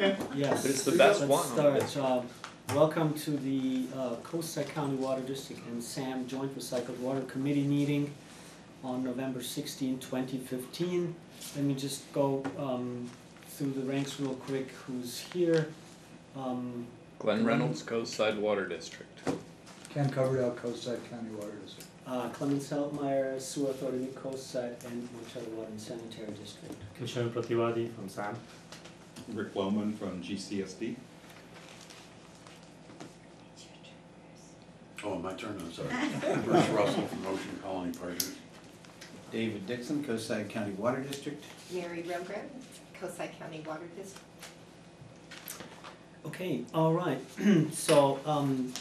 Okay. Yes. But it's the best Let's one start. Uh, Welcome to the uh, Coastside County Water District and SAM Joint Recycled Water Committee meeting on November 16, 2015. Let me just go um, through the ranks real quick, who's here. Um, Glenn Reynolds, Coast Side Water District. Ken Coverdale, Coastside County Water District. uh, Clemens Heldmaier, Sewer Authority Mid Coastside, and Montara Water and Sanitary District. Kishan Prativadi from SAM. Rick Lohman from GCSD. Oh, my turn, I'm sorry. Bruce Russell from Ocean Colony Partners. David Dixon, Coastside County Water District. Mary Rogren, Coastside County Water District. Okay, all right, so, um,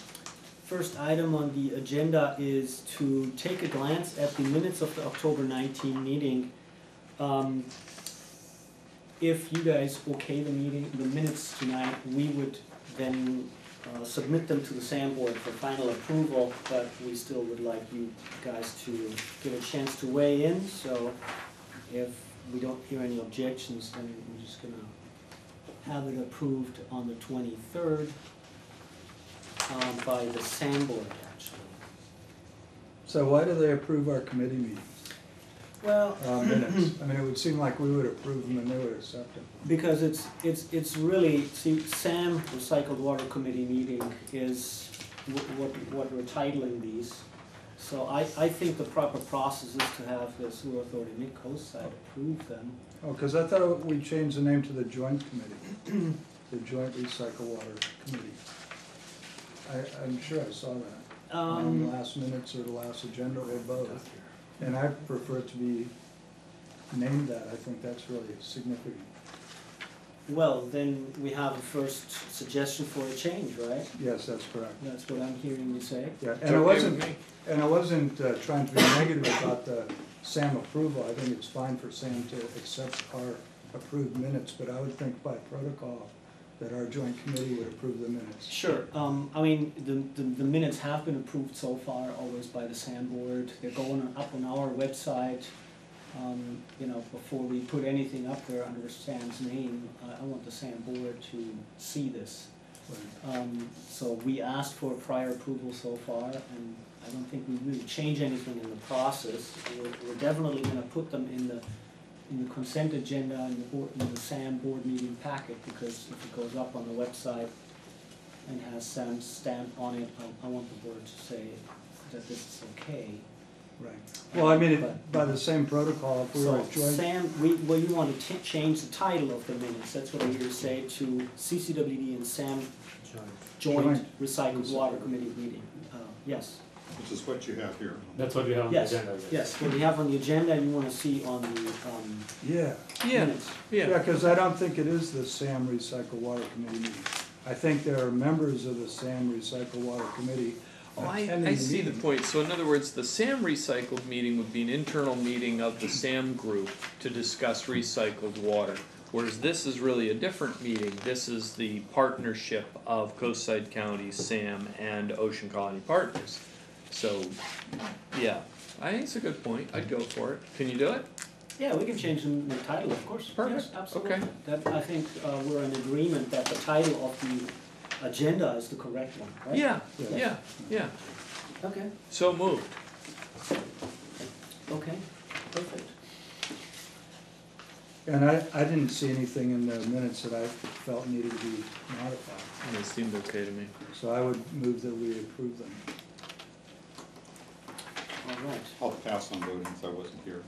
first item on the agenda is to take a glance at the minutes of the October nineteen meeting. Um, if you guys okay the meeting, the minutes tonight, we would then, uh, submit them to the SAM board for final approval, but we still would like you guys to give a chance to weigh in, so if we don't hear any objections, then we're just gonna have it approved on the twenty-third um, by the SAM board, actually. So why do they approve our committee meetings, Well, uh, minutes? I mean, it would seem like we would approve them and they would accept them. because it's, it's, it's really, see, SAM Recycled Water Committee meeting is wh- what, what we're titling these. So I, I think the proper process is to have the sewer authority, Mid Coast side approve them. Oh, because I thought we changed the name to the joint committee, the Joint Recycle Water Committee. I, I'm sure I saw that on the Um, last minutes or the last agenda or both. And I prefer it to be named that, I think that's really significant. well, then we have a first suggestion for a change, right? Yes, that's correct. That's what I'm hearing you say. Yeah, and it okay with wasn't. And I wasn't uh, trying to be negative about the SAM approval, I think it's fine for SAM to accept our approved minutes, but I would think by protocol that our joint committee would approve the minutes. Sure, um, I mean, the, the, the minutes have been approved so far, always by the SAM board, they're going up on our website. Um, you know, before we put anything up there under SAM's name, I, I want the SAM board to see this. Um, so we asked for prior approval so far, and I don't think we really change anything in the process. We're, we're definitely gonna put them in the, in the consent agenda and the board, in the SAM board meeting packet, because if it goes up on the website and has Sam's stamp on it, I, I want the board to say that this is okay. Right. Well, I mean, it- by the same protocol, if we were So a joint, Sam, we, well, you wanna t- change the title of the minutes, that's what I hear you say, to CCWD and SAM Joint Joint. Recycled Water Committee meeting, uh, yes. Which is what you have here. That's what we have on the Yes, agenda. yes, what we have on the agenda, you wanna see on the, um, yeah. Yeah, minutes. Yeah, yeah. because I don't think it is the SAM Recycle Water Committee meeting. I think there are members of the SAM Recycle Water Committee Oh, I, attending I the see the meeting. point. So in other words, the SAM recycled meeting would be an internal meeting of the SAM group to discuss recycled water. Whereas this is really a different meeting. This is the partnership of Coastside County, SAM, and Ocean Colony Partners. So, yeah, I think it's a good point. I'd go for it. Can you do it? Yeah, we can change the, the title, of course, Perfect, yes, absolutely. okay. That, I think, uh, we're in agreement that the title of the agenda is the correct one, right? Yeah, Yeah. yeah, yeah. Okay, So moved. okay, perfect. And I, I didn't see anything in the minutes that I felt needed to be modified. And It seemed okay to me. So I would move that we approve them. All right. I'll pass on voting since I wasn't here.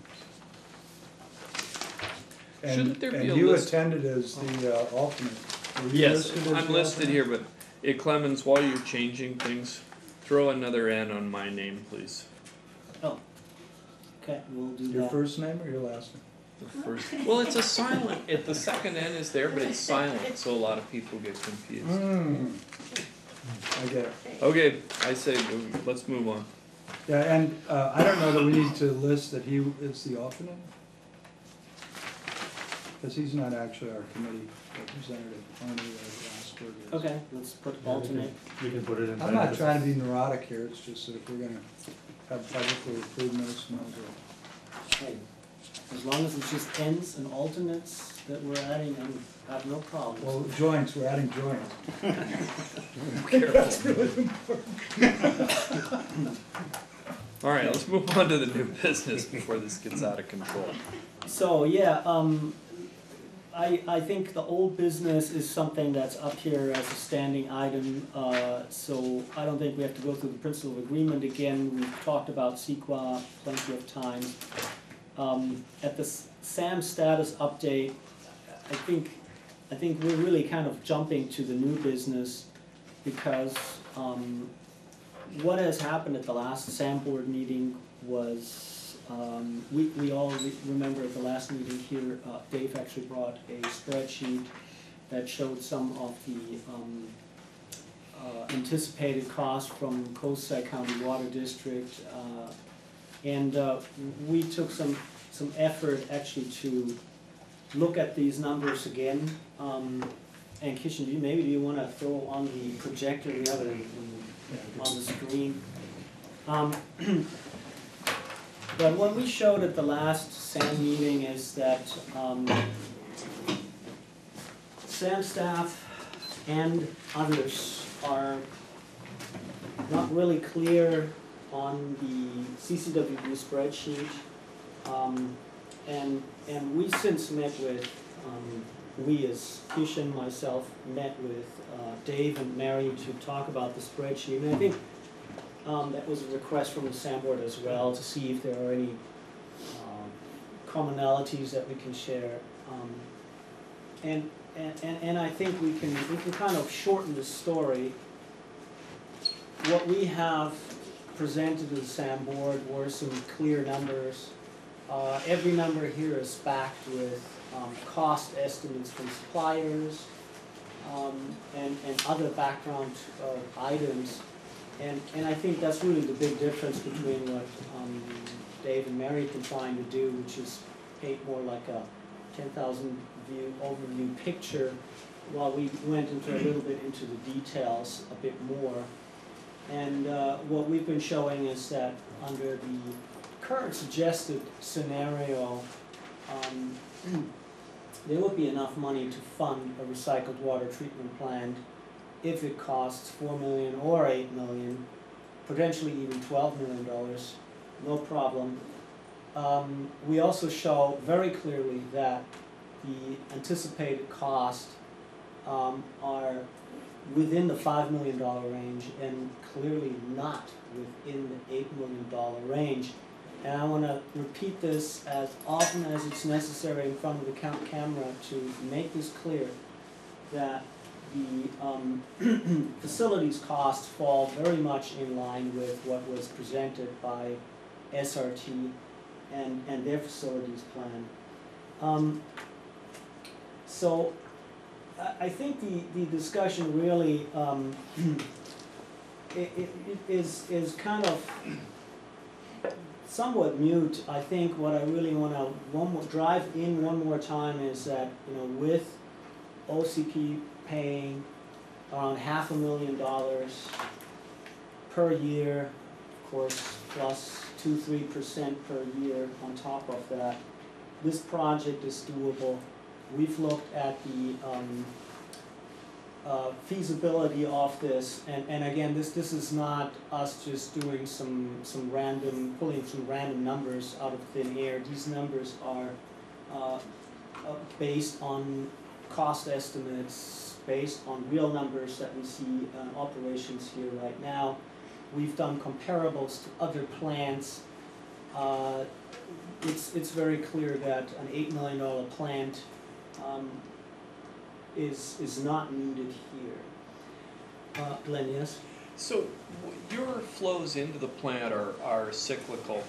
And- Shouldn't there be a And you list- attended as the uh, alternate. Were you Yes, listed as I'm the listed alternate? here, but it Clemens, while you're changing things, throw another N on my name, please. Oh, okay, we'll do Your that. first name or your last name? The first, well, it's a silent, it, the second N is there, but it's silent, so a lot of people get confused. Hmm. I get it. Okay, I say, let's move on. Yeah, and uh, I don't know that we need to list that he is the alternate. Because he's not actually our committee representative, only the last word is. Okay, let's put Yeah, alternate. We can put it in. I'm not trying to be neurotic here, it's just that if we're gonna have publicly approved minutes, might as well. Okay. As long as it's just ends and alternates that we're adding, I'm, I have no problems. Well, joints, we're adding joints. That's really important. Alright, let's move on to the new business before this gets out of control. So, yeah, um, I, I think the old business is something that's up here as a standing item, uh, so I don't think we have to go through the principle of agreement again, we've talked about CEQA plenty of times. Um, at the S- SAM status update, I think, I think we're really kind of jumping to the new business because, um, what has happened at the last SAM board meeting was, um, we, we all re- remember at the last meeting here, uh, Dave actually brought a spreadsheet that showed some of the, um, uh, anticipated costs from Coastside County Water District, uh, and, uh, we took some, some effort actually to look at these numbers again. Um, and Kishan, do you, maybe do you wanna throw on the projector, we have it on the screen. Um, But what we showed at the last SAM meeting is that, um, SAM staff and others are not really clear on the CCWD spreadsheet. Um, and, and we since met with, um, we as Kishan, myself, met with, uh, Dave and Mary to talk about the spreadsheet. And I think, um, that was a request from the SAM board as well, to see if there are any, um, commonalities that we can share. Um, and, and, and, and I think we can, we can kind of shorten the story. What we have presented to the SAM board were some clear numbers. Uh, every number here is backed with, um, cost estimates from suppliers, um, and, and other background, uh, items. And, and I think that's really the big difference between what, um, Dave and Mary been trying to do, which is paint more like a ten thousand view, overview picture, while we went into a little bit into the details a bit more. And, uh, what we've been showing is that under the current suggested scenario, um, there would be enough money to fund a recycled water treatment plant if it costs four million or eight million, potentially even twelve million dollars, no problem. Um, we also show very clearly that the anticipated cost, um, are within the five million dollar range and clearly not within the eight million dollar range. And I wanna repeat this as often as it's necessary in front of the cam- camera to make this clear, that the, um, facilities costs fall very much in line with what was presented by SRT and, and their facilities plan. Um, so, I, I think the, the discussion really, um, i- i- it is, is kind of somewhat mute. I think what I really one more, drive in one more time is that, you know, with OCP paying around half a million dollars per year, of course, plus two, three percent per year on top of that. This project is doable. We've looked at the, um, uh, feasibility of this, and, and again, this, this is not us just doing some, some random, pulling some random numbers out of thin air. These numbers are, uh, uh, based on cost estimates, based on real numbers that we see uh, operations here right now. We've done comparables to other plants. Uh, it's, it's very clear that an eight million dollar plant, um, is, is not needed here. Uh, Glenn, yes? So your flows into the plant are, are cyclical,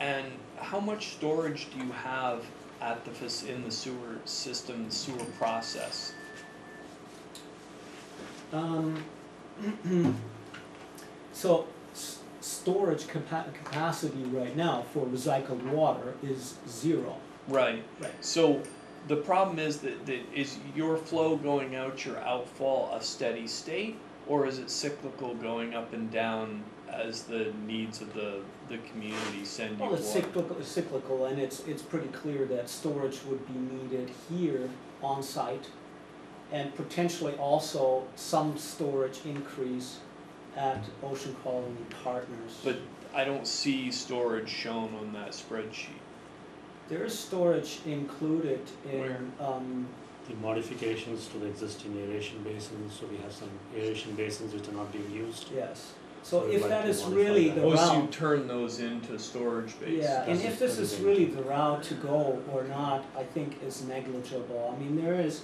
and how much storage do you have at the, in the sewer system, the sewer process? Um, so, s- storage capa- capacity right now for recycled water is zero. Right. Right. So the problem is that, that is your flow going out, your outfall a steady state, or is it cyclical going up and down as the needs of the, the community send you Well, it's cyclical, it's cyclical, and it's, it's pretty clear that storage would be needed here on site. And potentially also some storage increase at Ocean Colony Partners. But I don't see storage shown on that spreadsheet. There is storage included in, um, The modifications to the existing aeration basins, so we have some aeration basins which are not being used. yes. So So we'd if like that to is modify really that. the so you route, turn those into storage bases? yeah, and if this is really the route to go or not, I think is negligible. I mean, there is,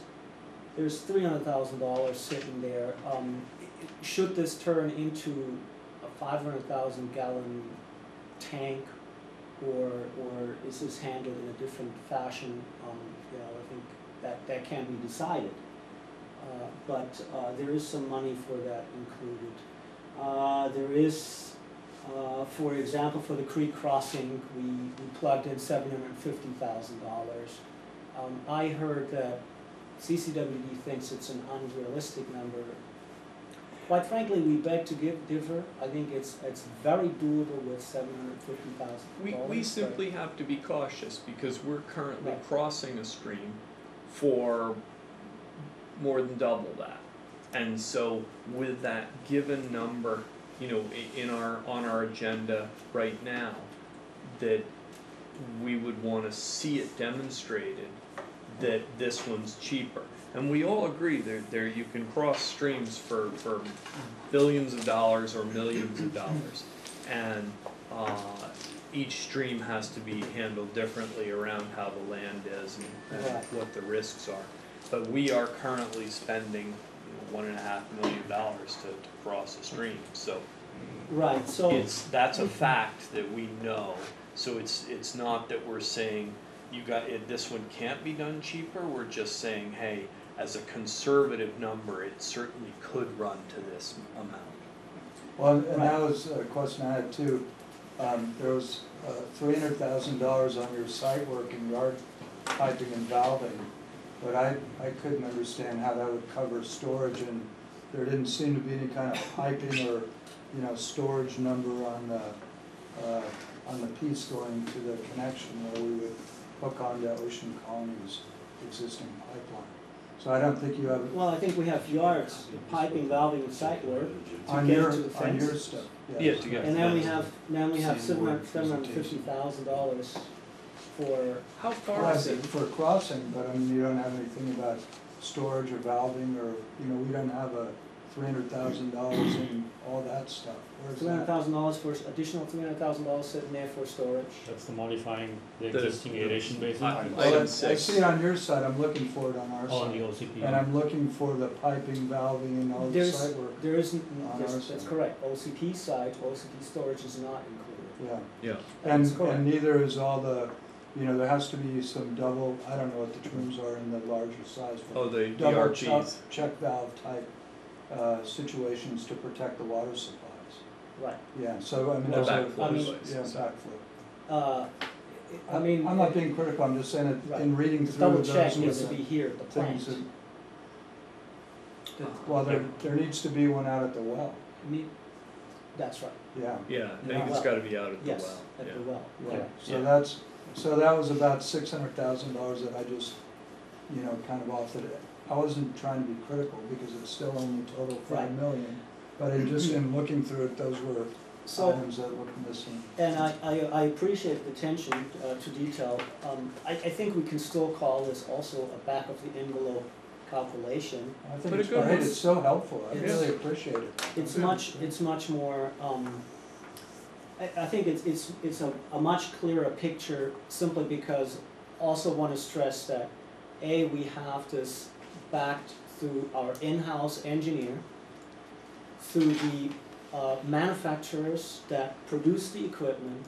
there's three hundred thousand dollars sitting there. Um, i- i- should this turn into a five hundred thousand gallon tank? Or, or is this handled in a different fashion? Um, you know, I think that, that can be decided. Uh, but, uh, there is some money for that included. Uh, there is, uh, for example, for the creek crossing, we, we plugged in seven hundred and fifty thousand dollars. Um, I heard that CCWD thinks it's an unrealistic number. Quite frankly, we beg to give, differ, I think it's, it's very doable with seven hundred fifty thousand We, we simply have to be cautious because we're currently Right. crossing a stream for more than double that. And so with that given number, you know, i- in our, on our agenda right now, that we would wanna see it demonstrated that this one's cheaper. And we all agree that there, you can cross streams for, for billions of dollars or millions of dollars. And, uh, each stream has to be handled differently around how the land is and, and what the risks are. But we are currently spending, you know, one and a half million dollars to, to cross a stream, so Right, so. it's, that's a fact that we know. So it's, it's not that we're saying, you got, it, this one can't be done cheaper, we're just saying, hey, as a conservative number, it certainly could run to this amount. Well, and that was a question I had too. Um, there was, uh, three hundred thousand dollars on your site work and yard piping and valving. But I, I couldn't understand how that would cover storage and there didn't seem to be any kind of piping or, you know, storage number on the, uh, on the piece going to the connection where we would hook onto Ocean Colony's existing pipeline. So I don't think you have, Well, I think we have yards, piping, valving, and site work to on get your, to the on your fence. stuff, Yeah, yes. to get. And then we have, then we have Same seven board hundred, seven hundred fifty thousand dollars for, How far Well, is it? For crossing, but I mean, you don't have anything about storage or valving or, you know, we don't have a three hundred thousand dollars and all that stuff. Where's three hundred that? thousand dollars for, additional three hundred thousand dollars sitting there for storage. That's the modifying the The- existing aeration basin. I- Well, Item I- I six. see it on your side, I'm looking for it on our Oh, on the side. OCP. And I'm looking for the piping, valving and all the There's, site work. there isn't, On there's- our that's side. correct, OCP site, OCP storage is not included. Yeah, Yeah. and, That's correct. and neither is all the, you know, there has to be some double, I don't know what the terms are in the larger size, but Oh, the double check, check valve type, uh, situations to protect the water supplies. Right, Yeah, so I mean, The those are, backflow I mean- yeah, devices. backflow. uh, I mean. I'm not being critical, I'm just saying that in reading The through double those check were needs to the be here at the plant. things that, well, there, there needs to be one out at the well, Me- That's right, yeah. Yeah, I think it's gotta be out at the well, yes, yeah. at the well, Yeah, so Yeah. that's, so that was about six hundred thousand dollars that I just, you know, kind of off the, I wasn't trying to be critical because it's still only total five Right. million. But in just in looking through it, those were So, items that looked missing. and I, I, I appreciate the attention uh, to detail. Um, I, I think we can still call this also a back of the envelope calculation. I think But a it's good great, it's so helpful, I It's- really appreciate it. It's Okay. much, it's much more, um, I, I think it's, it's, it's a, a much clearer picture simply because also wanna stress that, A, we have this backed through our in-house engineer, through the, uh, manufacturers that produce the equipment.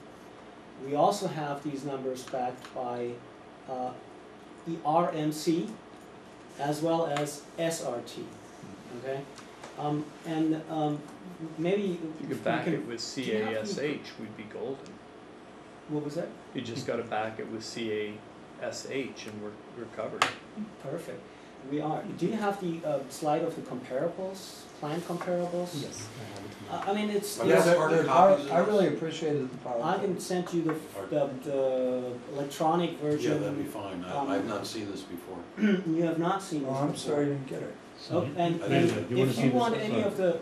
We also have these numbers backed by, uh, the RMC as well as SRT, okay? Um, and, um, maybe. If you could back can- it with to- CASH, we'd be golden. What was that? You just gotta back it with CASH and we're, we're covered. Perfect. We are. Do you have the uh, slide of the comparables, plan comparables? Yes, I. Uh, I mean, it's, But Yeah, that's it's, the- hard copies of I really this? appreciated the PowerPoint. I can send you the, the, the electronic Yeah, version. that'd be fine. um, I, I've not seen this before. You have not seen this Oh, I'm before. sorry you didn't get it. So Oh, you- and, I and you wanna if see you this want also? any of the,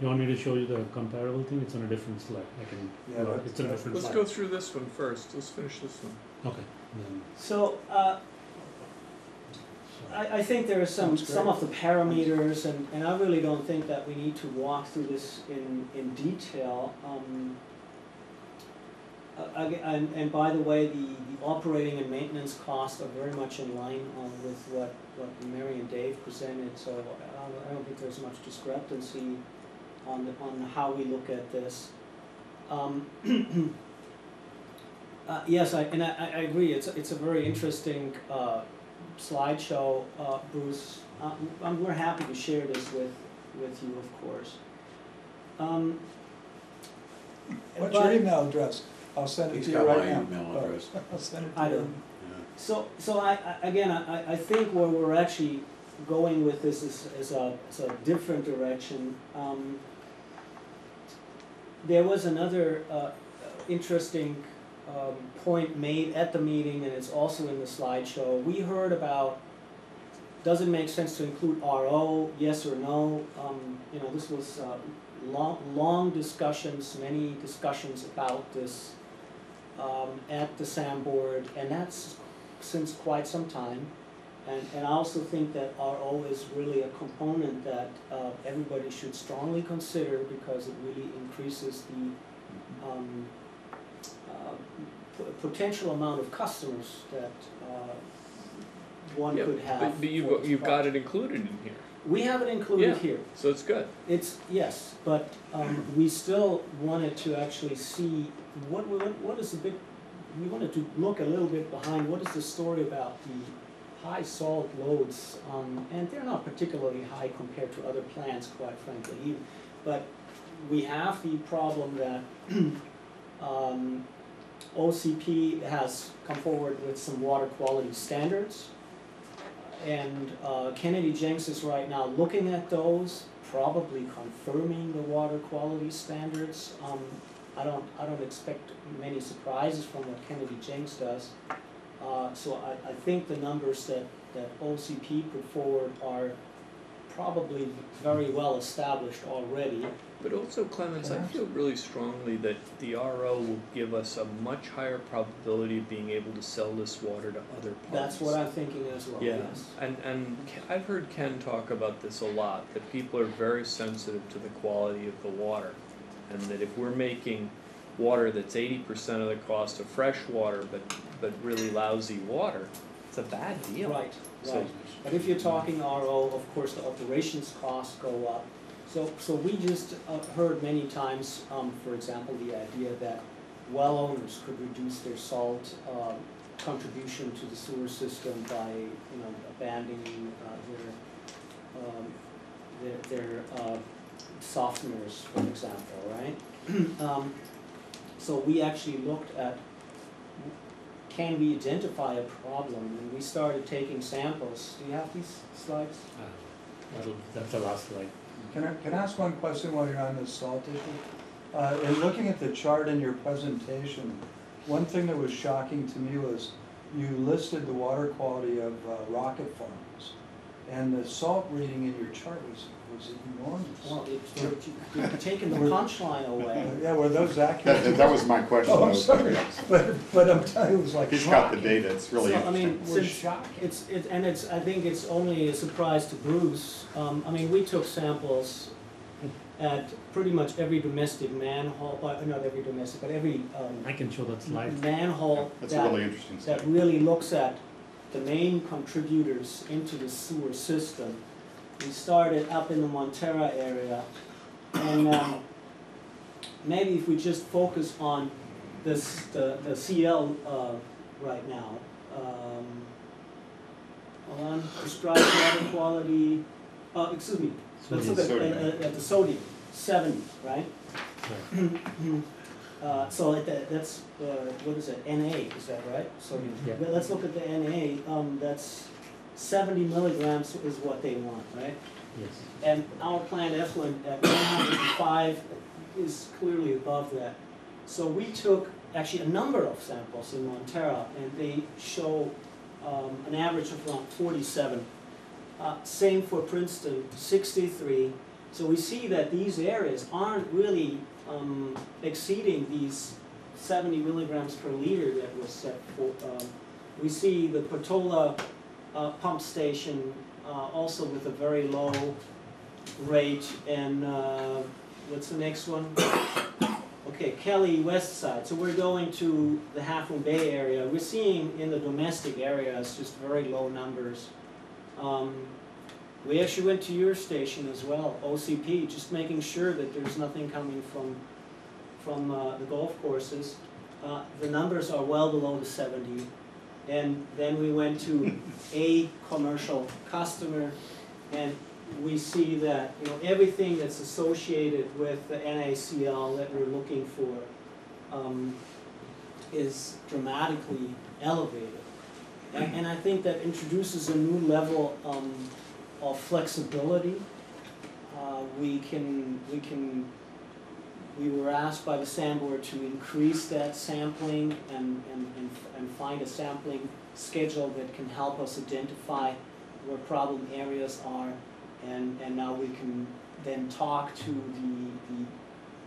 You want me to show you the comparable thing? It's on a different slide. I can, Yeah, well, that's- it's on a different Let's slide. go through this one first, let's finish this one. Okay, then, so, uh, so, I, I think there are some, some of the parameters, and, and I really don't think that we need to walk through this in, in detail. Um, uh, and, and by the way, the, the operating and maintenance costs are very much in line uh, with what, what Mary and Dave presented, so I don't, I don't think there's much discrepancy on, the, on how we look at this. Um, uh, yes, I, and I, I I agree, it's, it's a very interesting, uh, slideshow, uh, Bruce. Um, we're happy to share this with, with you, of course. Um, What's your but- email address? I'll send it He's to you got right my now. email Oh, address. I'll send it I you. don't. Yeah. So, so I, I, again, I, I think where we're actually going with this is, is a, is a different direction. Um, there was another, uh, interesting, um, point made at the meeting, and it's also in the slideshow. We heard about, does it make sense to include RO, yes or no? Um, you know, this was, uh, long, long discussions, many discussions about this, um, at the SAM board, and that's since quite some time. And, and I also think that RO is really a component that, uh, everybody should strongly consider because it really increases the, um, potential amount of customers that, uh, one Yeah, could have. But, but you've, got- you've got it included in here, We have it included Yeah. here. so it's good. It's, yes, but um, we still wanted to actually see what, what, what is the big, we wanted to look a little bit behind, what is the story about the high salt loads? um, And they're not particularly high compared to other plants, quite frankly. But we have the problem that um, OCP has come forward with some water quality standards. And uh, Kennedy Jenks is right now looking at those, probably confirming the water quality standards. Um, I don't, I don't expect many surprises from what Kennedy Jenks does. Uh, so I, I think the numbers that, that OCP put forward are probably very well established already. But also Clemens, I feel really strongly that the RO will give us a much higher probability of being able to sell this water to other parties. That's what I'm thinking as well, Yeah, yes. and, and Ke- I've heard Ken talk about this a lot, that people are very sensitive to the quality of the water. And that if we're making water that's eighty percent of the cost of fresh water, but, but really lousy water, it's a bad deal. Right, So- right. But if you're talking RO, of course, the operations costs go up. So, so we just uh, heard many times, um, for example, the idea that well owners could reduce their salt, um, contribution to the sewer system by, you know, abandoning, uh, their, um, their, their, uh, softeners, for example, right? Um, so we actually looked at can we identify a problem? And we started taking samples. Do you have these slides? uh, that's the last slide. Can I, can I ask one question while you're on this salt issue? Uh, in looking at the chart in your presentation, one thing that was shocking to me was you listed the water quality of uh, rocket farms. And the salt reading in your chart was, was enormous. Well, it's, you're, you're taking the punchline away. Yeah, were those That, accurate? that was my question. Oh, I I'm sorry, but, but I'm telling you, it was like He's got the data, it's really So, I mean, interesting. It was since shocking. it's, it, and it's, I think it's only a surprise to Bruce. Um, I mean, we took samples at pretty much every domestic manhole, uh, not every domestic, but every, um, I can show that slide. manhole That's a that really interesting that study. really looks at the main contributors into the sewer system. We started up in the Montara area, and um, maybe if we just focus on this, the, the CL uh, right now. Um, hold on, describe water quality, uh, excuse me, let's look at, Sodium. at, at the sodium, seventy, right? Right. Uh, so at the, that's, uh, what is it, NA, is that right? Sodium. Yeah. Let's look at the NA, um, that's seventy milligrams is what they want, right? Yes. And our plant effluent at one hundred and five is clearly above that. So we took actually a number of samples in Montara, and they show um, an average of around forty-seven. Uh, same for Princeton, sixty-three. So we see that these areas aren't really um, exceeding these seventy milligrams per liter that was set for. Um, we see the Portola uh, pump station uh, also with a very low rate, and uh, what's the next one? Okay, Kelly West Side, so we're going to the Half Moon Bay area, we're seeing in the domestic areas just very low numbers. Um, we actually went to your station as well, OCP, just making sure that there's nothing coming from, from, uh, the golf courses. Uh, the numbers are well below the seventy. And then we went to a commercial customer, and we see that, you know, everything that's associated with the NaCl that we're looking for, um, is dramatically elevated. And, and I think that introduces a new level, um, of flexibility. Uh, we can, we can, we were asked by the SAM board to increase that sampling and, and, and, and find a sampling schedule that can help us identify where problem areas are. And, and now we can then talk to the, the,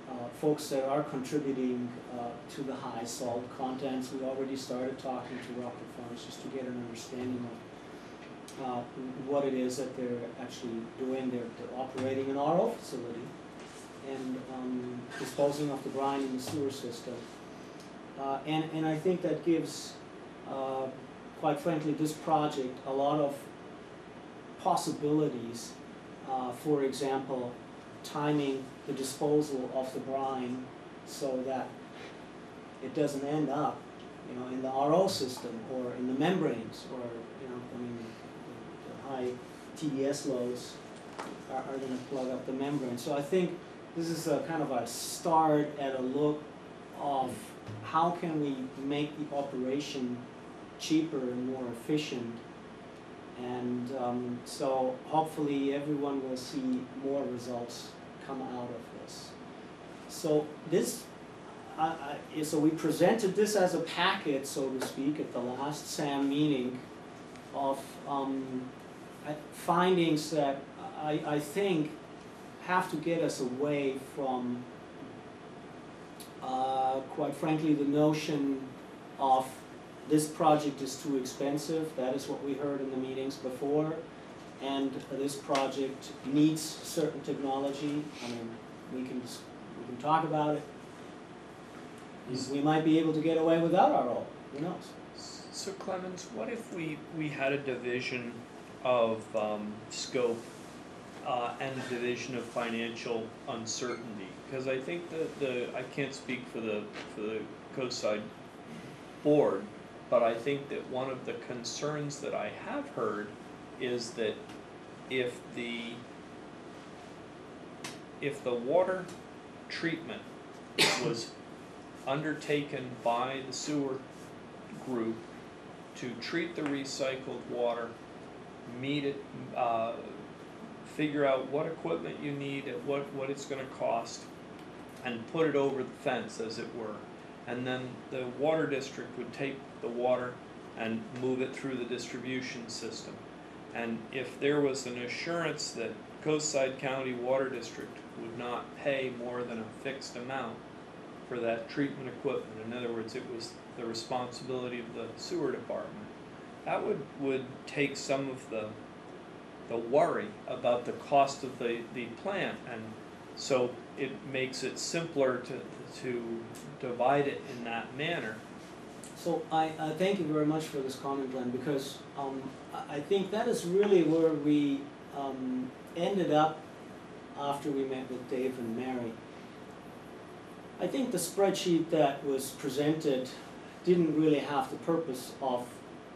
uh, folks that are contributing, uh, to the high salt contents. We already started talking to Rockwood Farms just to get an understanding of, uh, what it is that they're actually doing. They're, they're operating an RO facility and, um, disposing of the brine in the sewer system. Uh, and, and I think that gives, uh, quite frankly, this project a lot of possibilities. Uh, for example, timing the disposal of the brine so that it doesn't end up, you know, in the RO system or in the membranes or, you know, I mean, the high TDS loads are, are gonna plug up the membrane. So I think this is a kind of a start at a look of how can we make the operation cheaper and more efficient. And um, so hopefully everyone will see more results come out of this. So this, I, I, so we presented this as a packet, so to speak, at the last SAM meeting of um, findings that I, I think have to get us away from, uh, quite frankly, the notion of this project is too expensive, that is what we heard in the meetings before. And this project needs certain technology, I mean, we can, we can talk about it. We might be able to get away without RO, who knows? So Clemens, what if we, we had a division of um, scope uh, and a division of financial uncertainty? Because I think that the, I can't speak for the, for the Coastside board, but I think that one of the concerns that I have heard is that if the, if the water treatment was undertaken by the sewer group to treat the recycled water, meet it, uh, figure out what equipment you need, at what, what it's gonna cost, and put it over the fence, as it were. And then the water district would take the water and move it through the distribution system. And if there was an assurance that Coastside County Water District would not pay more than a fixed amount for that treatment equipment, in other words, it was the responsibility of the sewer department, that would, would take some of the, the worry about the cost of the, the plant, and so it makes it simpler to, to divide it in that manner. So I, I thank you very much for this comment, Glenn, because um, I, I think that is really where we um, ended up after we met with Dave and Mary. I think the spreadsheet that was presented didn't really have the purpose of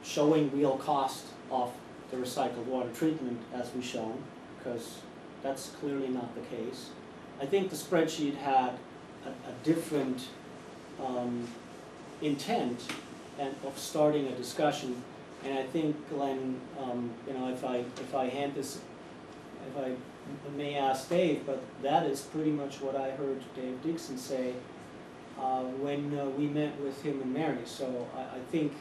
showing real cost of the recycled water treatment as we shown, because that's clearly not the case. I think the spreadsheet had a, a different um, intent and of starting a discussion. And I think, Glenn, um, you know, if I, if I hand this, if I may ask Dave, but that is pretty much what I heard Dave Dixon say uh, when uh, we met with him and Mary. So I, I think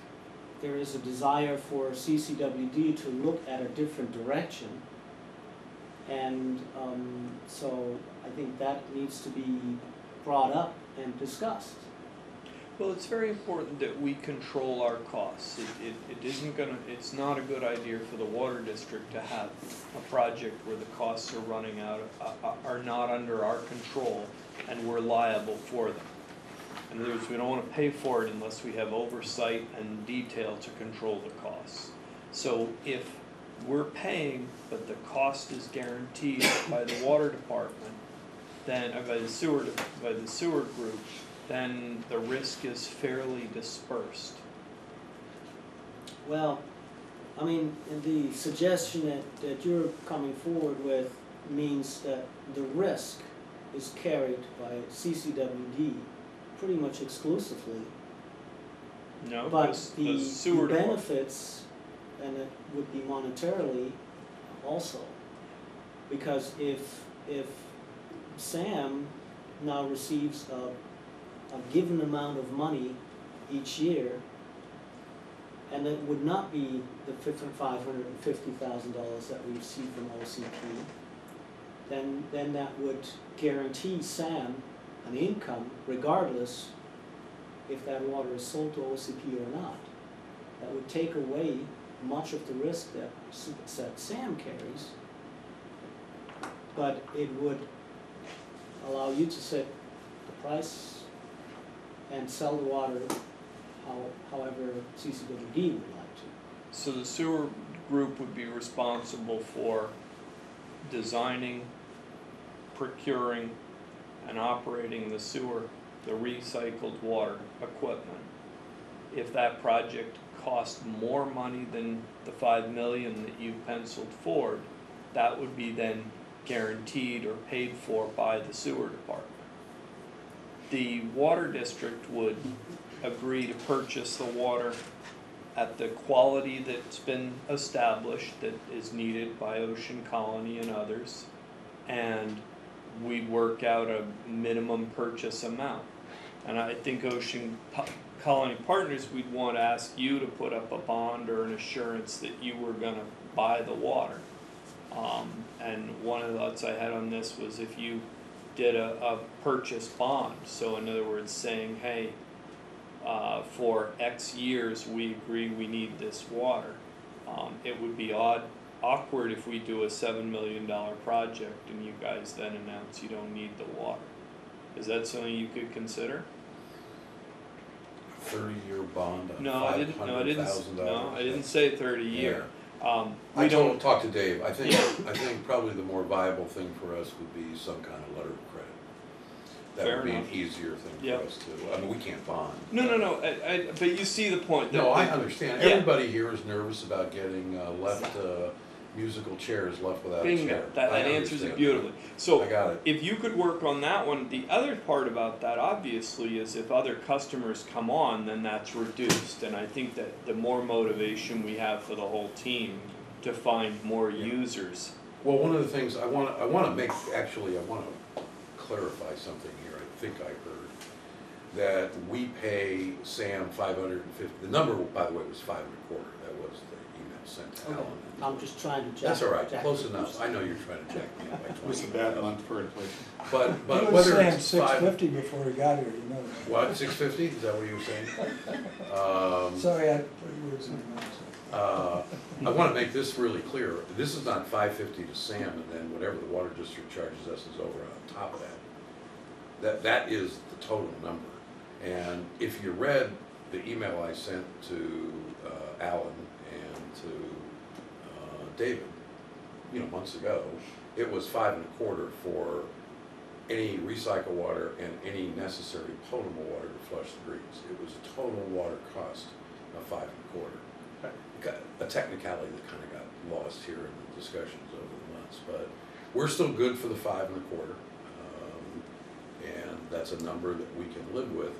there is a desire for CCWD to look at a different direction. And um, so I think that needs to be brought up and discussed. Well, it's very important that we control our costs. It, it, it isn't gonna, it's not a good idea for the water district to have a project where the costs are running out, uh, uh, are not under our control and we're liable for them. In other words, we don't wanna pay for it unless we have oversight and detail to control the costs. So if we're paying, but the cost is guaranteed by the water department, then, uh, by the sewer, by the sewer group, then the risk is fairly dispersed. Well, I mean, the suggestion that, that you're coming forward with means that the risk is carried by CCWD pretty much exclusively. No, But the, the the sewer department, benefits, and it would be monetarily also. Because if, if Sam now receives a, a given amount of money each year, and it would not be the five hundred and fifty thousand dollars that we receive from OCP, then, then that would guarantee Sam an income regardless if that water is sold to OCP or not. That would take away much of the risk that, that Sam carries. But it would allow you to set the price and sell the water how, however CCWD would like to. so the sewer group would be responsible for designing, procuring, and operating the sewer, the recycled water equipment. If that project cost more money than the five million that you've penciled forward, that would be then guaranteed or paid for by the sewer department. The water district would agree to purchase the water at the quality that's been established that is needed by Ocean Colony and others. And we work out a minimum purchase amount. And I think Ocean Colony Partners, we'd want to ask you to put up a bond or an assurance that you were gonna buy the water. Um, and one of the thoughts I had on this was if you did a, a purchase bond, so in other words, saying, hey, uh, for X years, we agree we need this water. Um, it would be odd, awkward if we do a seven million dollar project and you guys then announce you don't need the water. Is that something you could consider? Thirty-year bond on No, I five didn't, no, I hundred didn't, thousand no. I didn't say thirty year. Um, I we told, don't, talked to Dave, I think, I think probably the more viable thing for us would be some kind of letter of credit. That Fair would be an enough. easier thing Yep. for us to, I mean, we can't bond. no, no, no, I, I, but you see the point. that- No, I that- understand, Yeah. everybody here is nervous about getting, uh, left, uh, musical chairs left without a chair. That, I that answers it understand beautifully. So, I got it, if you could work on that one, the other part about that obviously is if other customers come on, then that's reduced. And I think that the more motivation we have for the whole team to find more Yeah. users. well, one of the things I wanna, I wanna make, actually, I wanna clarify something here, I think I heard. That we pay Sam five hundred and fifty, the number, by the way, was five and a quarter, that was the email sent to Okay, Alan. I'm just trying to jack. That's all right, jack close the enough, I know you're trying to jack me up by It was a bad month for inflation. But, He but was whether saying it's six five, fifty before he got here, you know that. what, six fifty, is that what you were saying? Um, Sorry, I put words in your mouth. uh, I wanna make this really clear, this is not five fifty to Sam, and then whatever the water district charges us is over on top of that. That, that is the total number, and if you read the email I sent to, uh, Alan and to, David, you know, months ago, it was five and a quarter for any recycled water and any necessary potable water to flush the greens. It was a total water cost of five and a quarter. Got A technicality that kind of got lost here in the discussions over the months, but we're still good for the five and a quarter. um, And that's a number that we can live with.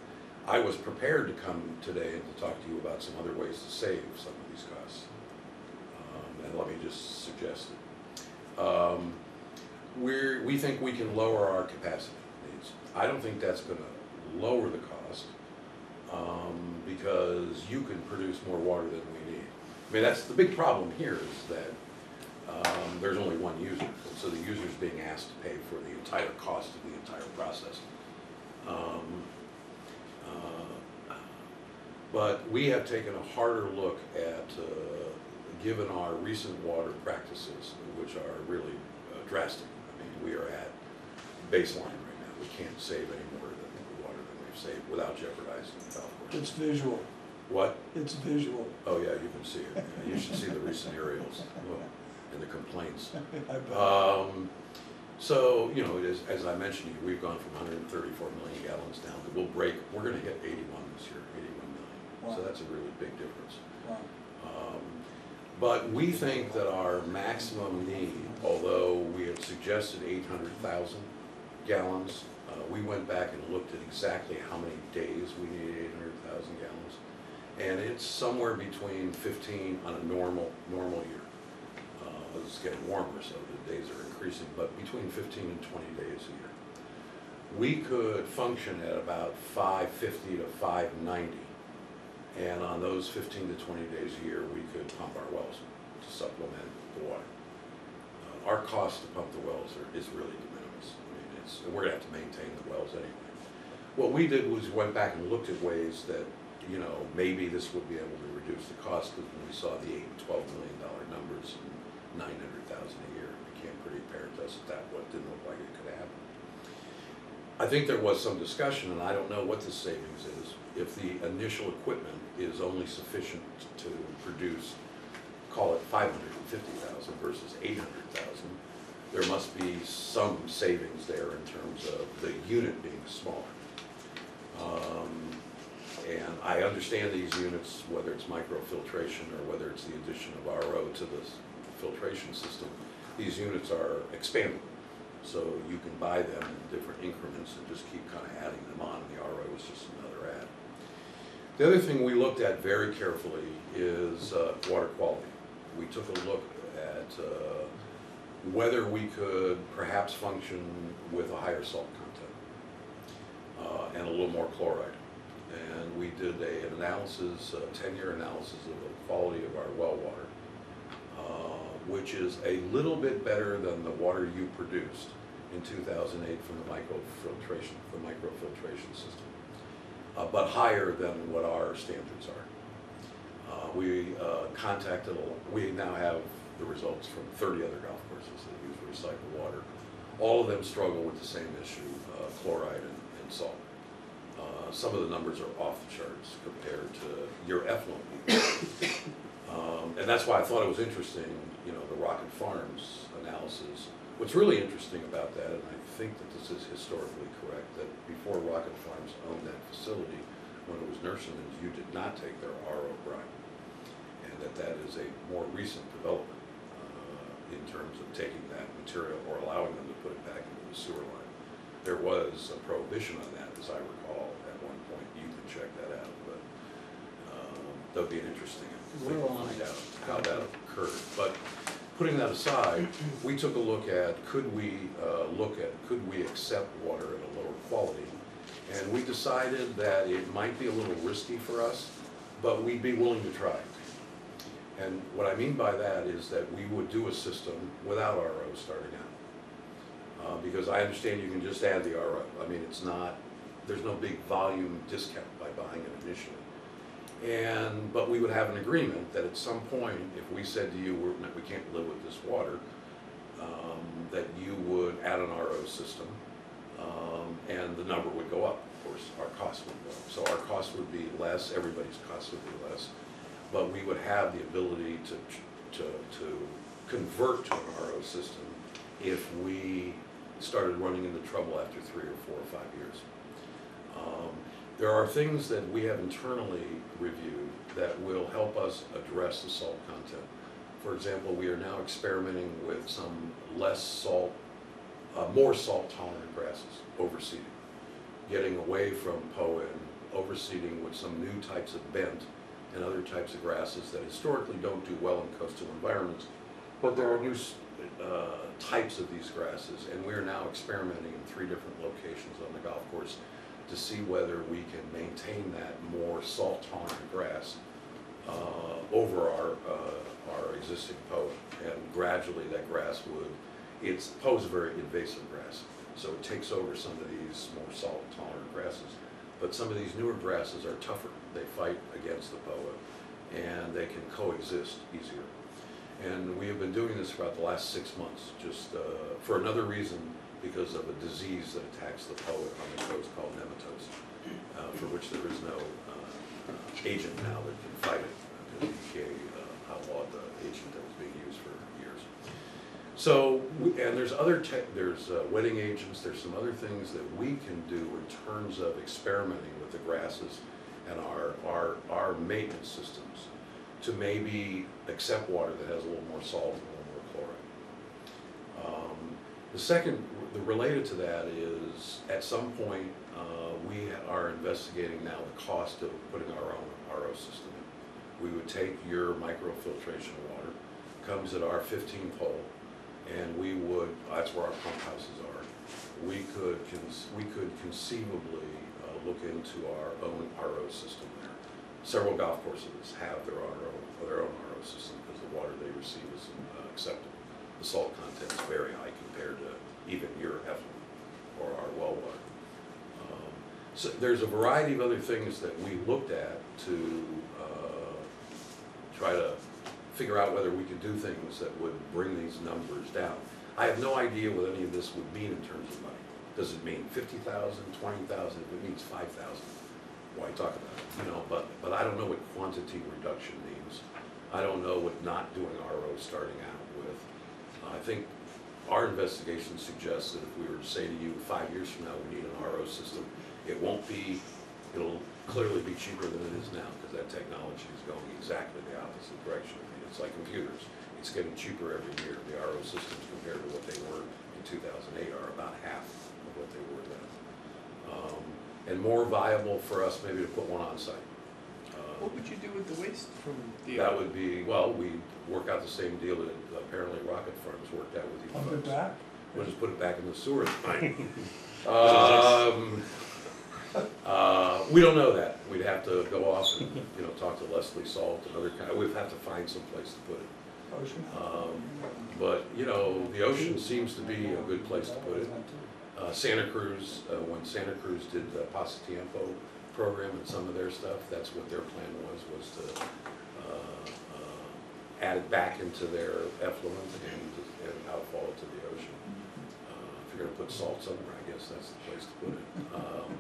I was prepared to come today and to talk to you about some other ways to save some of these costs. Um, and let me just suggest it. Um, we're, we think we can lower our capacity needs. I don't think that's gonna lower the cost, um, because you can produce more water than we need. I mean, that's, the big problem here is that, um, there's only one user, so the user is being asked to pay for the entire cost of the entire process. Um, uh, But we have taken a harder look at, uh, given our recent water practices, which are really uh, drastic. I mean, we are at baseline right now. We can't save any more than the water that we've saved without jeopardizing the golf course. It's visual, What? it's visual. Oh, yeah, you can see it. You should see the recent aerials and the complaints. Um, so, you know, as, as I mentioned we've gone from hundred and thirty-four million gallons down to, we'll break, we're gonna hit eighty-one this year, eighty-one million. Wow. So that's a really big difference. Wow. Um, But we think that our maximum need, although we had suggested eight hundred thousand gallons, uh, we went back and looked at exactly how many days we needed eight hundred thousand gallons. And it's somewhere between fifteen on a normal, normal year. Uh, It's getting warmer, so the days are increasing, but between fifteen and twenty days a year. We could function at about five fifty to five ninety. And on those fifteen to twenty days a year, we could pump our wells to supplement the water. Uh, Our cost to pump the wells are, is really de minimis. I mean, it's, we're gonna have to maintain the wells anyway. What we did was went back and looked at ways that, you know, maybe this would be able to reduce the cost, because when we saw the eight, twelve million dollar numbers, and nine hundred thousand a year, it became pretty apparent to us that that what didn't look like it could happen. I think there was some discussion, and I don't know what the savings is, if the initial equipment is only sufficient to produce, call it five hundred and fifty thousand versus eight hundred thousand, there must be some savings there in terms of the unit being smaller. Um, And I understand these units, whether it's microfiltration or whether it's the addition of RO to the filtration system, these units are expandable. So you can buy them in different increments and just keep kind of adding them on, and the RO is just. The other thing we looked at very carefully is uh, water quality. We took a look at uh, whether we could perhaps function with a higher salt content uh, and a little more chloride. And we did a- an analysis, a ten-year analysis of the quality of our well water, uh, which is a little bit better than the water you produced in two thousand eight from the microfiltration, the microfiltration system, uh, but higher than what our standards are. Uh, We uh, contacted, a- we now have the results from thirty other golf courses that use recycled water. All of them struggle with the same issue, uh, chloride and and salt. Uh, Some of the numbers are off the charts compared to your effluent. Um, And that's why I thought it was interesting, you know, the Rocket Farms analysis. What's really interesting about that, and I think that this is historically correct, that before Rocket Farms owned that facility, when it was Nurserymen's, you did not take their RO brine. And that that is a more recent development uh, in terms of taking that material or allowing them to put it back into the sewer line. There was a prohibition on that, as I recall, at one point. You can check that out, but um, that'll be an interesting thing to find out how that occurred. But putting that aside, we took a look at, could we uh, look at, could we accept water at a lower quality? And we decided that it might be a little risky for us, but we'd be willing to try. And what I mean by that is that we would do a system without RO starting out. Uh, because I understand you can just add the RO. I mean, it's not, there's no big volume discount by buying it initially. And, but we would have an agreement that at some point, if we said to you, we're, we can't live with this water, um, that you would add an RO system, um, and the number would go up, of course, our cost would go up. So our cost would be less, everybody's cost would be less, but we would have the ability to, to, to convert to an RO system if we started running into trouble after three or four or five years. Um, There are things that we have internally reviewed that will help us address the salt content. For example, we are now experimenting with some less salt, uh, more salt tolerant grasses, overseeding. Getting away from POA and overseeding with some new types of bent and other types of grasses that historically don't do well in coastal environments. But there are new uh, types of these grasses, and we are now experimenting in three different locations on the golf course to see whether we can maintain that more salt tolerant grass uh, over our, uh, our existing POA. And gradually that grass would, it's, POA is a very invasive grass, so it takes over some of these more salt tolerant grasses. But some of these newer grasses are tougher, they fight against the POA, and they can coexist easier. And we have been doing this for about the last six months, just uh, for another reason, because of a disease that attacks the POA on the coast called nematodes, uh, for which there is no uh, agent now that can fight it. The EPA uh, outlawed the agent that was being used for years. So, and there's other tech, there's uh, wetting agents, there's some other things that we can do in terms of experimenting with the grasses and our, our, our maintenance systems to maybe accept water that has a little more salt and a little more chloride. Um, The second, the related to that is, at some point, uh, we are investigating now the cost of putting our own RO system in. We would take your microfiltration water, comes at our fifteen pole, and we would, that's where our pump houses are. We could, we could conceivably uh, look into our own RO system there. Several golf courses have their RO, their own RO system because the water they receive is uh, acceptable. The salt content is very high compared to even your effluent or our well water. Um, So there's a variety of other things that we looked at to uh, try to figure out whether we could do things that would bring these numbers down. I have no idea what any of this would mean in terms of money. Does it mean fifty thousand, twenty thousand, if it means five thousand, why talk about it, you know, but, but I don't know what quantity reduction means. I don't know what not doing RO starting out with. I think our investigation suggests that if we were to say to you, five years from now, we need an RO system, it won't be, it'll clearly be cheaper than it is now, because that technology is going exactly the opposite direction. I mean, It's like computers, it's getting cheaper every year. The RO systems compared to what they were in two thousand eight are about half of what they were then. Um, And more viable for us maybe to put one on site. Uh, What would you do with the waste from the? That would be, well, we work out the same deal that apparently Rocket Farms worked out with you Pump it folks. back. We'll just put it back in the sewer. Um, uh, we don't know that. We'd have to go off and, you know, talk to Leslie Salt and other kind, we'd have to find some place to put it. Ocean. Um, But, you know, the ocean seems to be a good place to put it. Uh, Santa Cruz, uh, when Santa Cruz did the Pasatiempo program and some of their stuff, that's what their plan was, was to add it back into their effluent and, and outfall to the ocean. Uh, If you're gonna put salt somewhere, I guess that's the place to put it. Um,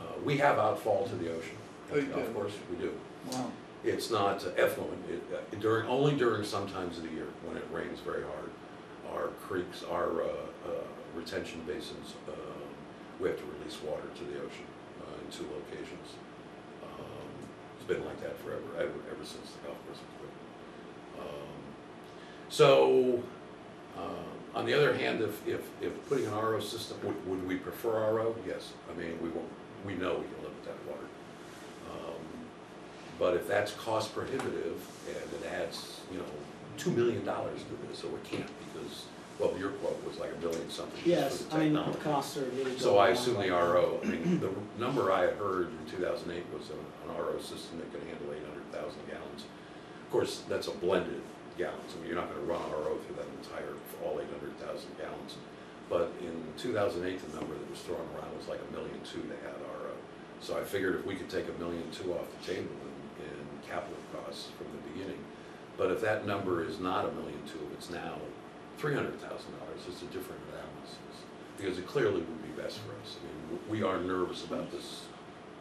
uh, We have outfall to the ocean. Oh, you Of course, we do. Wow. It's not effluent, it, uh, during, only during some times of the year, when it rains very hard. Our creeks, our, uh, uh, retention basins, um, we have to release water to the ocean, uh, in two locations. Um, It's been like that forever, ever, ever since the golf course was built. So, uh, on the other hand, if, if, if putting an RO system, would, would we prefer RO? Yes, I mean, we won't, we know we can live with that water. Um, But if that's cost prohibitive and it adds, you know, two million dollars to this, so we can't because, well, your quote was like a billion something just Yes, I mean, the technology. costs are really. So I assume the RO, I mean, the number I had heard in two thousand eight was an an RO system that could handle eight hundred thousand gallons. Of course, that's a blended gallons, I mean, you're not gonna run RO through that entire, all eight hundred thousand gallons. But in two thousand eight, the number that was thrown around was like a million two to add RO. So I figured if we could take a million two off the table in, in capital costs from the beginning. But if that number is not a million two, if it's now three hundred thousand dollars, it's a different analysis. Because it clearly would be best for us. I mean, we are nervous about this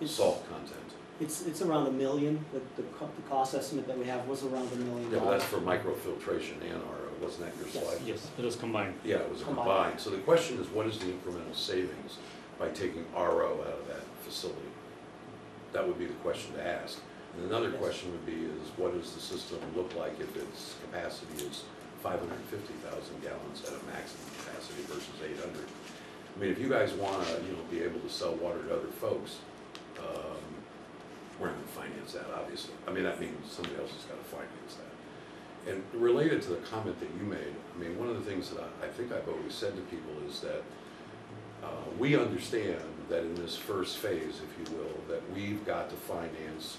salt content. It's, it's around a million, the, the, co- the cost estimate that we have was around a million Yeah, but dollars. that's for microfiltration and RO, wasn't that your Yes. slide? Yes, it was combined. Yeah, it was a Combined. combined. So the question is, what is the incremental savings by taking RO out of that facility? That would be the question to ask. And another Yes. question would be is, what does the system look like if its capacity is five hundred and fifty thousand gallons at a maximum capacity versus eight hundred? I mean, if you guys wanna, you know, be able to sell water to other folks, Um, we're not gonna finance that, obviously. I mean, that means somebody else has gotta finance that. And related to the comment that you made, I mean, one of the things that I, I think I've always said to people is that uh, we understand that in this first phase, if you will, that we've got to finance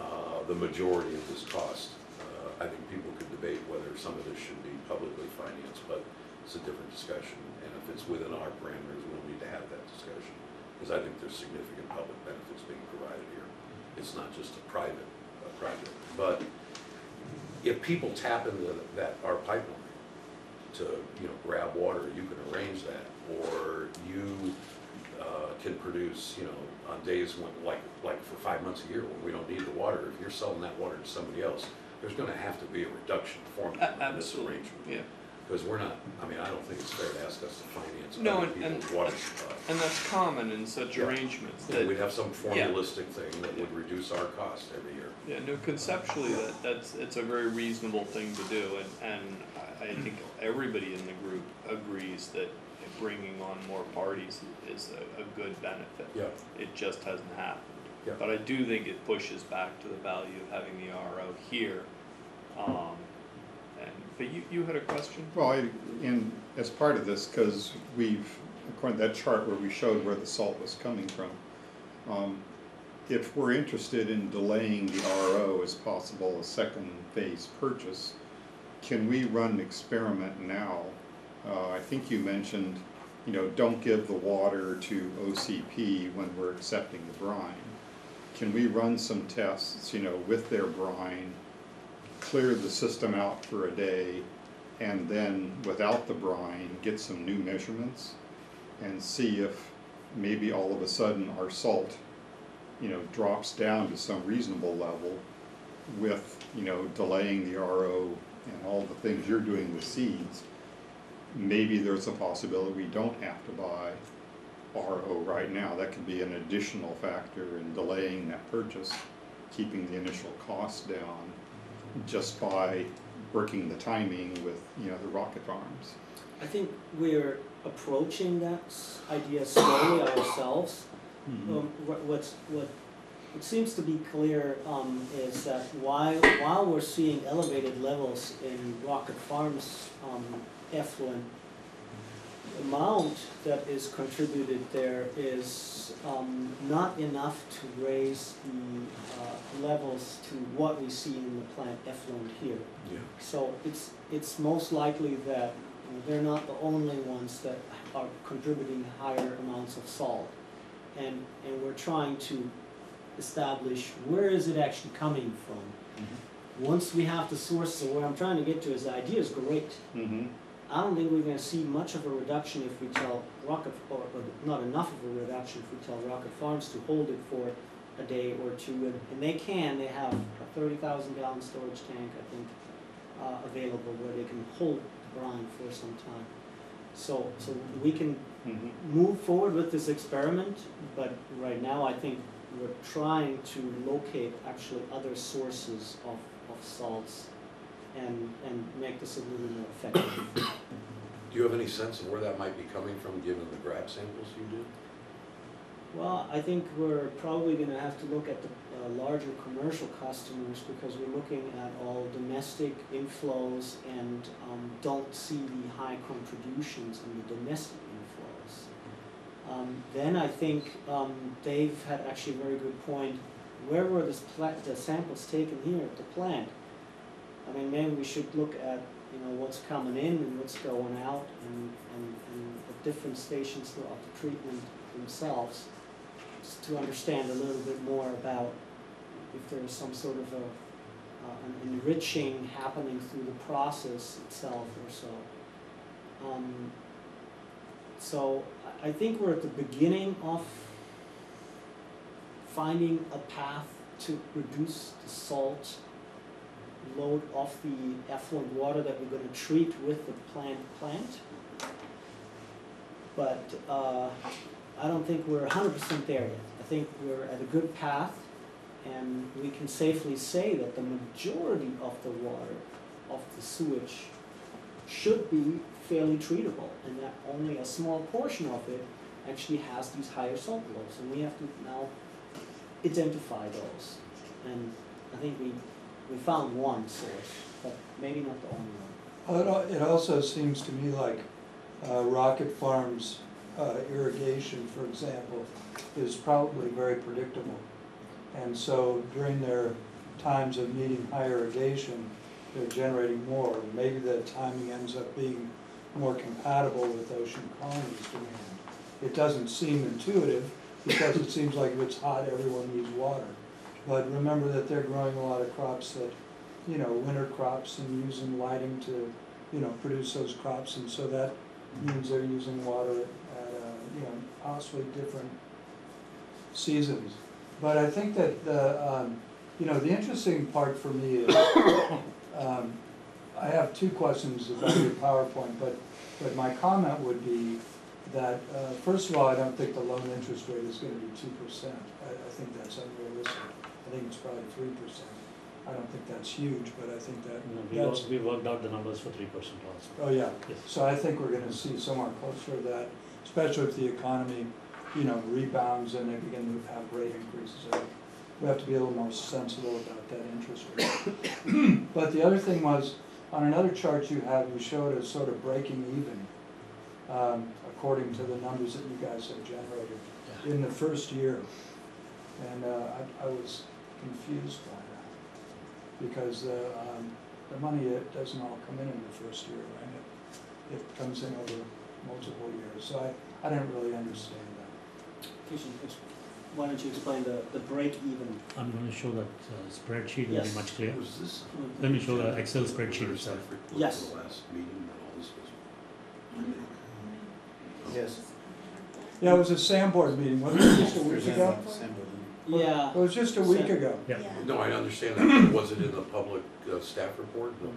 uh, the majority of this cost. Uh, I think people could debate whether some of this should be publicly financed, but it's a different discussion. And if it's within our parameters, we'll need to have that discussion, because I think there's significant public benefits being provided here. It's not just a private, a project. But if people tap into that, our pipeline to, you know, grab water, you can arrange that. Or you uh, can produce, you know, on days when, like, like for five months a year when we don't need the water, if you're selling that water to somebody else, there's gonna have to be a reduction formula A- in this arrangement. yeah. Because we're not, I mean, I don't think it's fair to ask us to finance No, other and- and people's water that's- supply. And that's common in such Yeah. arrangements that We'd have some formulistic thing that would reduce our cost every year. Yeah, no, conceptually, that, that's, it's a very reasonable thing to do, and, and I, I think everybody in the group agrees that bringing on more parties is a, a good benefit. Yeah. It just hasn't happened. Yeah. But I do think it pushes back to the value of having the RO here, um, and, but you, you had a question? Well, I, in, as part of this, because we've, according to that chart where we showed where the salt was coming from, um, if we're interested in delaying the RO as possible, a second phase purchase, can we run an experiment now? Uh, I think you mentioned, you know, don't give the water to OCP when we're accepting the brine. Can we run some tests, you know, with their brine, clear the system out for a day, and then without the brine, get some new measurements and see if maybe all of a sudden our salt, you know, drops down to some reasonable level with, you know, delaying the RO and all the things you're doing with seeds. Maybe there's a possibility we don't have to buy RO right now. That could be an additional factor in delaying that purchase, keeping the initial cost down just by working the timing with, you know, the rocket farms. I think we're approaching that idea slowly ourselves. Um, what, what's, what, what seems to be clear, um, is that while, while we're seeing elevated levels in Rocket Farms, um, effluent, the amount that is contributed there is, um, not enough to raise the, uh, levels to what we see in the plant effluent here. Yeah. So it's, it's most likely that you know, they're not the only ones that are contributing higher amounts of salt. And, and we're trying to establish where is it actually coming from. Once we have the source, so what I'm trying to get to is the idea is great. Mm-hmm. I don't think we're gonna see much of a reduction if we tell Rocket, or, or not enough of a reduction if we tell Rocket Farms to hold it for a day or two, and, and they can, they have a thirty thousand gallon storage tank, I think, uh, available where they can hold the brine for some time. So, so we can Mm-hmm. move forward with this experiment, but right now I think we're trying to locate actually other sources of, of salts and, and make this a little more effective. Do you have any sense of where that might be coming from, given the grab samples you did? Well, I think we're probably gonna have to look at the uh, larger commercial customers because we're looking at all domestic inflows and um, don't see the high contributions in the domestic inflows. Um, then I think um, Dave had actually a very good point. Where were the samples taken here at the plant? I mean, maybe we should look at you know what's coming in and what's going out and, and, and the different stations throughout the treatment themselves just to understand a little bit more about if there is some sort of a, uh, an enriching happening through the process itself or so. Um, so I- think we're at the beginning of finding a path to reduce the salt load off the effluent water that we're gonna treat with the plant plant. But, uh, I don't think we're hundred percent there yet. I think we're at a good path, and we can safely say that the majority of the water of the sewage should be fairly treatable, and that only a small portion of it actually has these higher salt loads, and we have to now identify those. And I think we, we found one source, but maybe not the only one. It it also seems to me like uh, Rocket Farms uh, irrigation, for example, is probably very predictable. And so during their times of needing high irrigation, they're generating more. Maybe the timing ends up being more compatible with Ocean Colony's demand. It doesn't seem intuitive, because it seems like if it's hot, everyone needs water. But remember that they're growing a lot of crops that, you know, winter crops and using lighting to, you know, produce those crops, and so that means they're using water at, you know, possibly different seasons. But I think that the, um, you know, the interesting part for me is, um, I have two questions about your PowerPoint, but, but my comment would be that, uh, first of all, I don't think the loan interest rate is gonna be two percent. I, I think that's unrealistic. I think it's probably three percent. I don't think that's huge, but I think that, know, we, that's, worked- we worked out the numbers for three percent also. oh, yeah. Yes. So I think we're gonna see somewhere closer to that, especially if the economy, you know, rebounds and they begin to have rate increases. Think We have to be a little more sensible about that interest rate. But the other thing was, on another chart you had, you showed us sort of breaking even, um, according to the numbers that you guys have generated in the first year. And, uh, I, I was confused by that, because the, um, the money, it doesn't all come in in the first year, right? It- It comes in over multiple years, so I, I didn't really understand that. Kishan, ex- why don't you explain the, the break even? I'm gonna show that uh, spreadsheet, will be Yes. much clearer. Was this? Let me show the Excel spreadsheet itself. Yes. The last meeting, when all this was. Yes. Yeah, it was a SAM board meeting, wasn't it, just a week ago? Yeah, It was just a week ago. Yeah. No, I understand that, was it in the public uh, staff report? The, uh,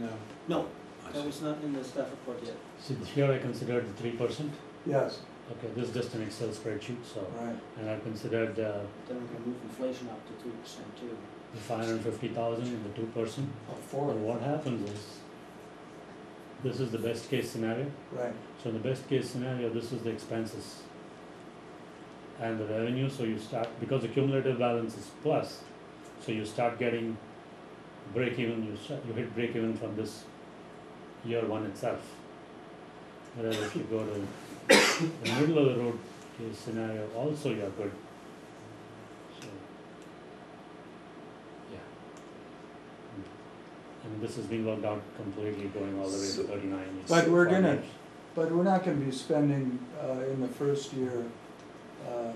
No. no, I that was not in the staff report yet. See, here I considered the three percent, Yes, okay, this is just an Excel spreadsheet, so, right. and I considered uh, Then we can move inflation up to three percent too. the five hundred and fifty thousand and the two percent. Oh, And Four, what happens is, this is the best case scenario, right. so in the best case scenario, this is the expenses. And the revenue, so you start, because the cumulative balance is plus, so you start getting break even, you start, you hit break even from this year one itself. Whereas if you go to the middle of the road case scenario, also you're good. So, yeah. And this is being worked out completely going all the way to thirty-nine years. But we're five gonna- years. But we're not gonna be spending, uh, in the first year, um,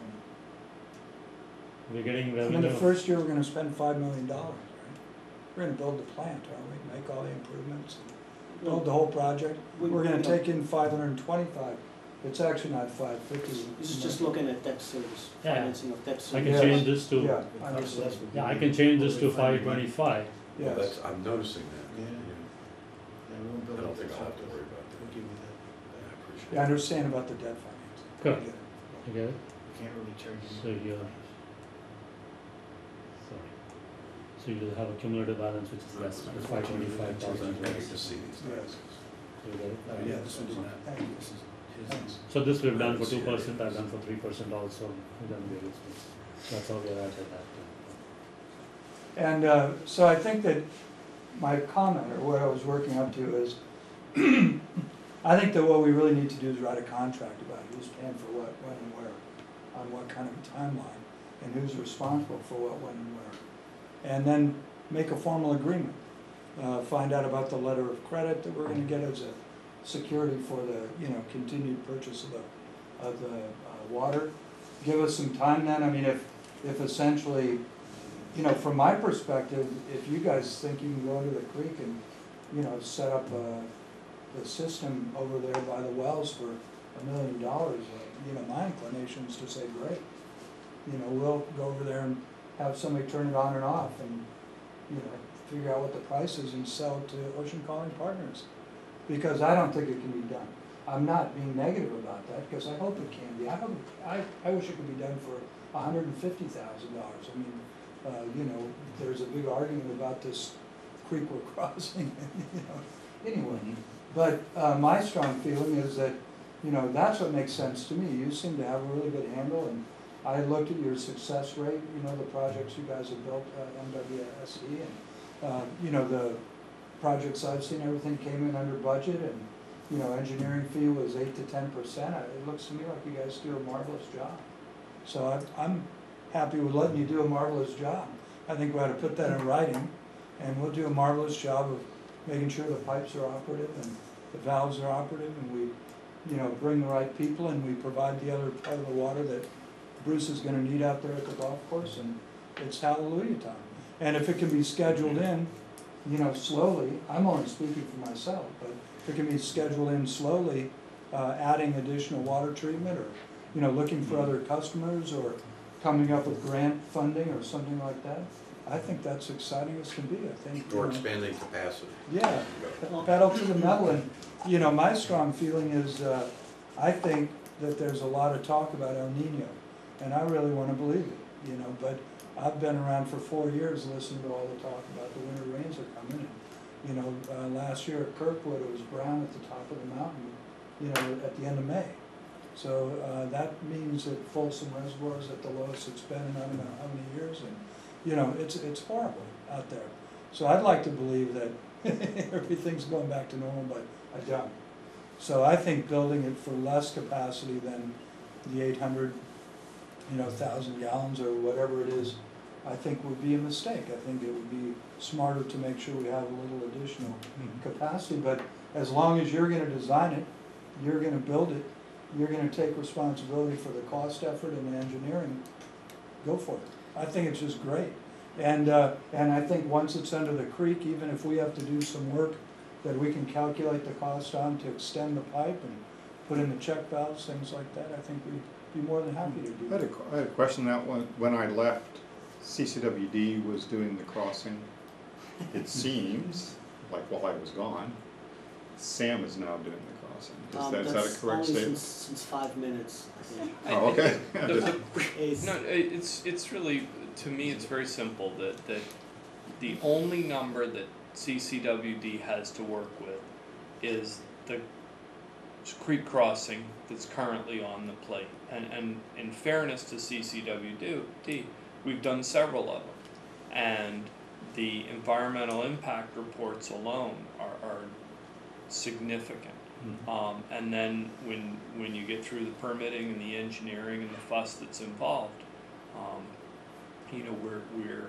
We're getting revenue. in the first year, we're gonna spend five million dollars, right? We're gonna build the plant, aren't we, make all the improvements, build the whole project? We- We're gonna take in five hundred and twenty-five, it's actually not five fifty. This is just looking at debt service, Yeah. financing of debt I service. can change this to, Yeah, I understand, yeah, I can change this to five twenty-five. Well, yes. that's, I'm noticing that. Yeah. Yeah. Yeah, we won't build I don't think I'll have to worry about that. Give you. I appreciate Yeah, I it. understand about the debt financing. I Correct. get it. You? We can't really charge you. So you're- Sorry. So you'll have a cumulative balance which is less, it's five twenty-five thousand. I hate to see these Yes. things. You get it? Yeah, this one's not. Thank you. This is his. So this we've done for two percent, I've done for three percent also, we've done various things. That's how we're at at that. And uh, so I think that my comment, or what I was working up to is, I think that what we really need to do is write a contract about who's paying for what, when and where, on what kind of a timeline, and who's responsible for what, when and where. And then make a formal agreement. Uh, Find out about the letter of credit that we're gonna get as a security for the, you know, continued purchase of the, of the uh, water. Give us some time then, I mean, if, if essentially you know, from my perspective, if you guys think you can go to the creek and, you know, set up a, the system over there by the wells for a million dollars, uh, you know, my inclination is to say, great. You know, we'll go over there and have somebody turn it on and off and, you know, figure out what the price is and sell to Ocean Colony Partners. Because I don't think it can be done. I'm not being negative about that, because I hope it can be. I hope, I, I wish it could be done for hundred and fifty thousand dollars. I mean, uh, you know, there's a big argument about this creek we're crossing, you know, anyway. But, uh, my strong feeling is that, you know, that's what makes sense to me. You seem to have a really good handle and, I looked at your success rate, you know, the projects you guys have built, uh, MWSE, and, uh, you know, the projects I've seen, everything came in under budget, and, you know, engineering fee was eight to ten percent. It looks to me like you guys do a marvelous job. So I, I'm happy with letting you do a marvelous job. I think we ought to put that in writing, and we'll do a marvelous job of making sure the pipes are operative and the valves are operative, and we, you know, bring the right people, and we provide the other part of the water that Bruce is gonna need out there at the golf course, and it's hallelujah time. And if it can be scheduled in, you know, slowly, I'm only speaking for myself, but if it can be scheduled in slowly, uh, adding additional water treatment, or, you know, looking for other customers, or coming up with grant funding or something like that, I think that's exciting as can be, I think. you Or know. expanding capacity. Yeah, pedal to the metal, and, you know, my strong feeling is, uh, I think that there's a lot of talk about El Nino, and I really wanna believe it, you know, but I've been around for four years listening to all the talk about the winter rains are coming, and, you know, uh, last year at Kirkwood, it was brown at the top of the mountain, you know, at the end of May. So, uh, that means that Folsom Reservoir is at the lowest it's been in I don't know how many years, and, you know, it's, it's horrible out there. So I'd like to believe that everything's going back to normal, but I don't. So I think building it for less capacity than the eight hundred, you know, thousand gallons or whatever it is, I think would be a mistake. I think it would be smarter to make sure we have a little additional capacity, but as long as you're gonna design it, you're gonna build it, you're gonna take responsibility for the cost effort and the engineering, go for it. I think it's just great. And, uh, and I think once it's under the creek, even if we have to do some work that we can calculate the cost on to extend the pipe and put in the check valves, things like that, I think we'd be more than happy to do I had a, that. I had a question that when, when I left, CCWD was doing the crossing. It seems, like while I was gone, Sam is now doing the crossing. Is Um, that, is that a that's correct only statement? since, since five minutes, I think. I- Oh, okay. the- the- It's- No, i- it's, it's really, to me, it's very simple, that, that the only number that CCWD has to work with is the creek crossing that's currently on the plate. And, and in fairness to CCWD, we've done several of them. And the environmental impact reports alone are, are significant. Um, and then when, when you get through the permitting and the engineering and the fuss that's involved, um, you know, we're, we're,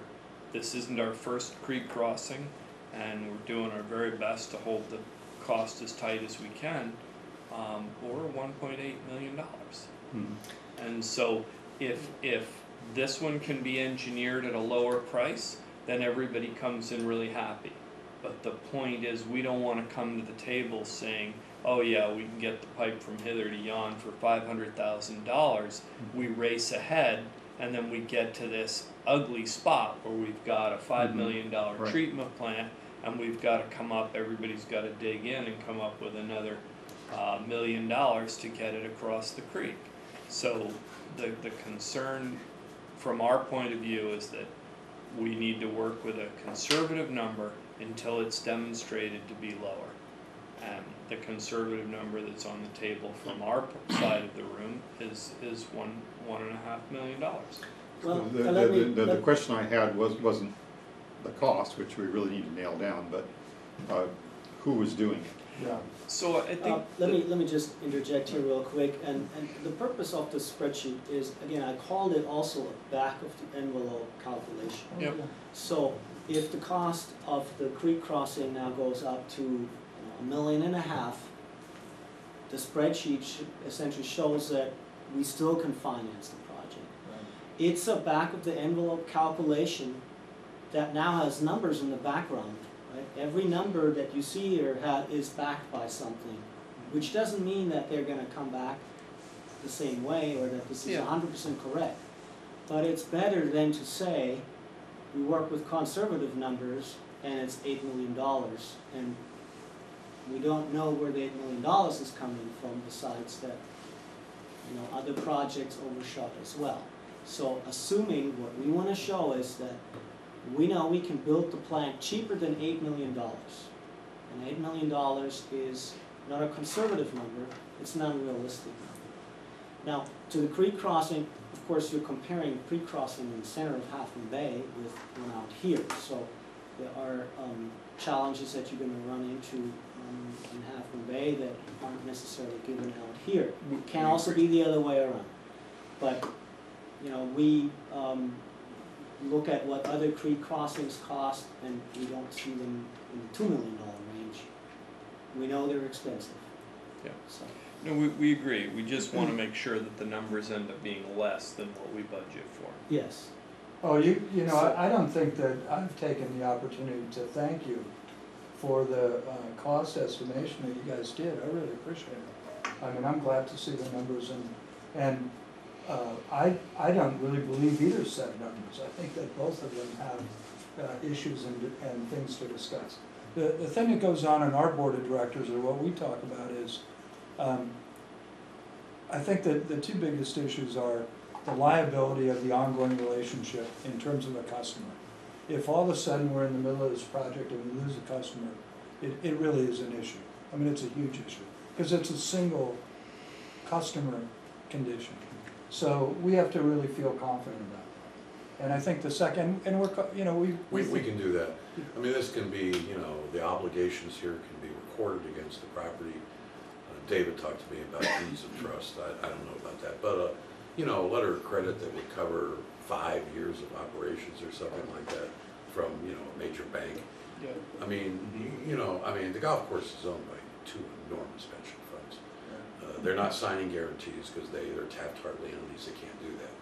this isn't our first creek crossing, and we're doing our very best to hold the cost as tight as we can, um, or one point eight million dollars. Mhm. And so if, if this one can be engineered at a lower price, then everybody comes in really happy. But the point is, we don't wanna come to the table saying, oh yeah, we can get the pipe from hither to yon for five hundred thousand dollars. We race ahead and then we get to this ugly spot where we've got a five Mhm. million dollar Right. treatment plant and we've gotta come up, everybody's gotta dig in and come up with another uh, million dollars to get it across the creek. So the, the concern from our point of view is that we need to work with a conservative number until it's demonstrated to be lower. And the conservative number that's on the table from our side of the room is, is one, one and a half million dollars. Well, The, let the, me- the, the let- question I had was, wasn't the cost, which we really need to nail down, but, uh, who was doing it? Yeah. So I Uh, let me, let me just interject here real quick, and, and the purpose of the spreadsheet is, again, I called it also a back of the envelope calculation. Yep. So if the cost of the creek crossing now goes up to you know, a million and a half, the spreadsheet essentially shows that we still can finance the project. It's a back of the envelope calculation that now has numbers in the background, right? Every number that you see here ha- is backed by something, which doesn't mean that they're gonna come back the same way or that this is Yeah. hundred percent correct. But it's better than to say, we work with conservative numbers and it's eight million dollars and we don't know where the eight million dollars is coming from besides that, you know, other projects overshot as well. So assuming what we wanna show is that we know we can build the plant cheaper than eight million dollars. And eight million dollars is not a conservative number, it's not a realistic number. Now, to the creek crossing, of course, you're comparing creek crossing in the center of Half Moon Bay with one out here, so there are, um, challenges that you're gonna run into, um, in Half Moon Bay that aren't necessarily given out here. It Can also be the other way around, but, you know, we, um, look at what other creek crossings cost, and we don't see them in the two million dollar range. We know they're expensive. Yeah. So, No, we, we agree, we just wanna make sure that the numbers end up being less than what we budget for. yes, Oh, you, you know, I, I don't think that I've taken the opportunity to thank you for the, uh, cost estimation that you guys did, I really appreciate it. I mean, I'm glad to see the numbers and, and, uh, I, I don't really believe either set of numbers. I think that both of them have, uh, issues and, and things to discuss. The, the thing that goes on in our board of directors, or what we talk about is, um, I think that the two biggest issues are the liability of the ongoing relationship in terms of a customer. If all of a sudden we're in the middle of this project and we lose a customer, it, it really is an issue. I mean, it's a huge issue, because it's a single customer condition. So we have to really feel confident about it. And I think the second, and we're, co- you know, we. We, we can do that. I mean, this can be, you know, the obligations here can be recorded against the property. Uh, David talked to me about deeds of trust, I, I don't know about that, but, uh, you know, a letter of credit that would cover five years of operations or something like that from, you know, a major bank. Yeah. I mean, you- you know, I mean, the golf course is owned by two enormous pension funds. They're not signing guarantees because they, they're Taft-Hartley entities, they can't do that.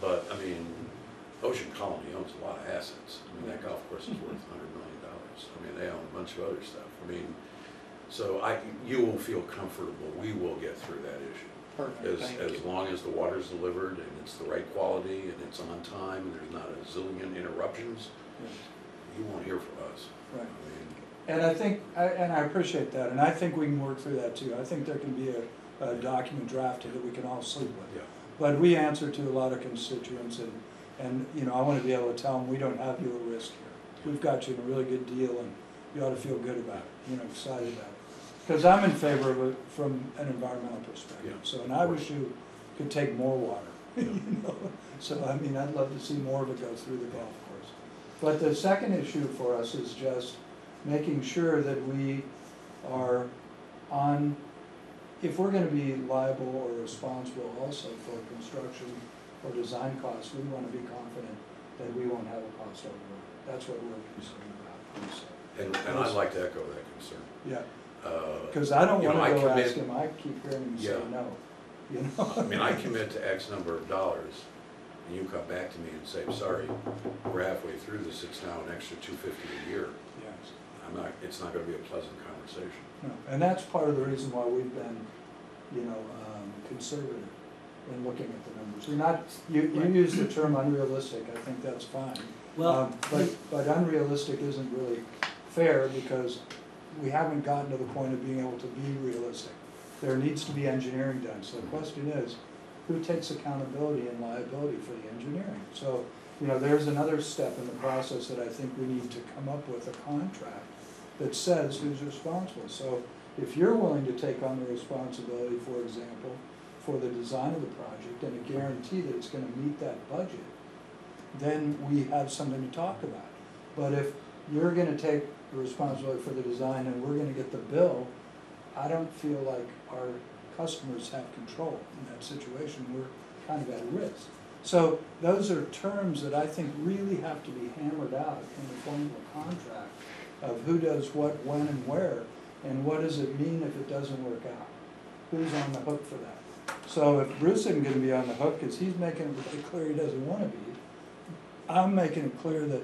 But, I mean, Ocean Colony owns a lot of assets. I mean, that golf course is mm-hmm. worth hundred million dollars. I mean, they own a bunch of other stuff. I mean, so I, you will feel comfortable, we will get through that issue. Perfect, As, thank as you. long as the water's delivered and it's the right quality and it's on time and there's not a zillion interruptions, you won't hear from us. Right. I mean, And I think, I- and I appreciate that, and I think we can work through that too. I think there can be a, a document drafted that we can all sleep with. yeah. But we answer to a lot of constituents and, and, you know, I wanna be able to tell them, we don't have you at risk here. We've got you in a really good deal and you ought to feel good about it, you know, excited about it. Cause I'm in favor of it from an environmental perspective, Yeah. so, and I wish you could take more water, you know? So, I mean, I'd love to see more of it go through the golf course. But the second issue for us is just making sure that we are on, if we're gonna be liable or responsible also for construction or design costs, we wanna be confident that we won't have a cost overrun. That's what we're concerned about, also. And, and I'd like to echo that concern. Yeah, Uh, cause I don't You know, wanna I go commit- ask him, I keep hearing him say Yeah. no, you know? I mean, I commit to X number of dollars, and you come back to me and say, sorry, we're halfway through this, it's now an extra two fifty a year. Yes. I'm not, it's not gonna be a pleasant conversation. No, and that's part of the reason why we've been, you know, um, conservative in looking at the numbers. We're not, you, you Right. use the term unrealistic, I think that's fine. well, Um, But, but unrealistic isn't really fair because we haven't gotten to the point of being able to be realistic. There needs to be engineering done, so the question is, who takes accountability and liability for the engineering? So, you know, there's another step in the process that I think we need to come up with a contract that says who's responsible. So if you're willing to take on the responsibility, for example, for the design of the project and a guarantee that it's gonna meet that budget, then we have something to talk about. But if you're gonna take the responsibility for the design and we're gonna get the bill, I don't feel like our customers have control in that situation, we're kind of at risk. So those are terms that I think really have to be hammered out in the form of a contract of who does what, when and where, and what does it mean if it doesn't work out? Who's on the hook for that? So if Bruce isn't gonna be on the hook, cause he's making it really clear he doesn't wanna be, I'm making it clear that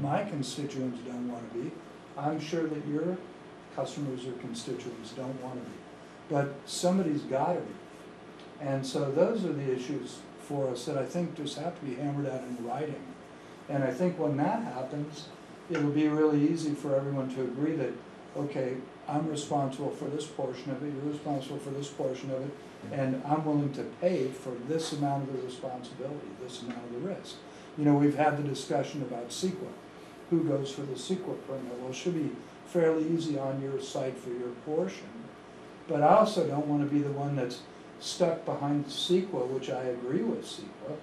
my constituents don't wanna be. I'm sure that your customers or constituents don't wanna be. But somebody's gotta be. And so those are the issues for us that I think just have to be hammered out in writing. And I think when that happens, it'll be really easy for everyone to agree that, okay, I'm responsible for this portion of it, you're responsible for this portion of it, and I'm willing to pay for this amount of the responsibility, this amount of the risk. You know, we've had the discussion about CEQA. Who goes for the CEQA permit? Well, it should be fairly easy on your site for your portion. But I also don't wanna be the one that's stuck behind CEQA, which I agree with CEQA,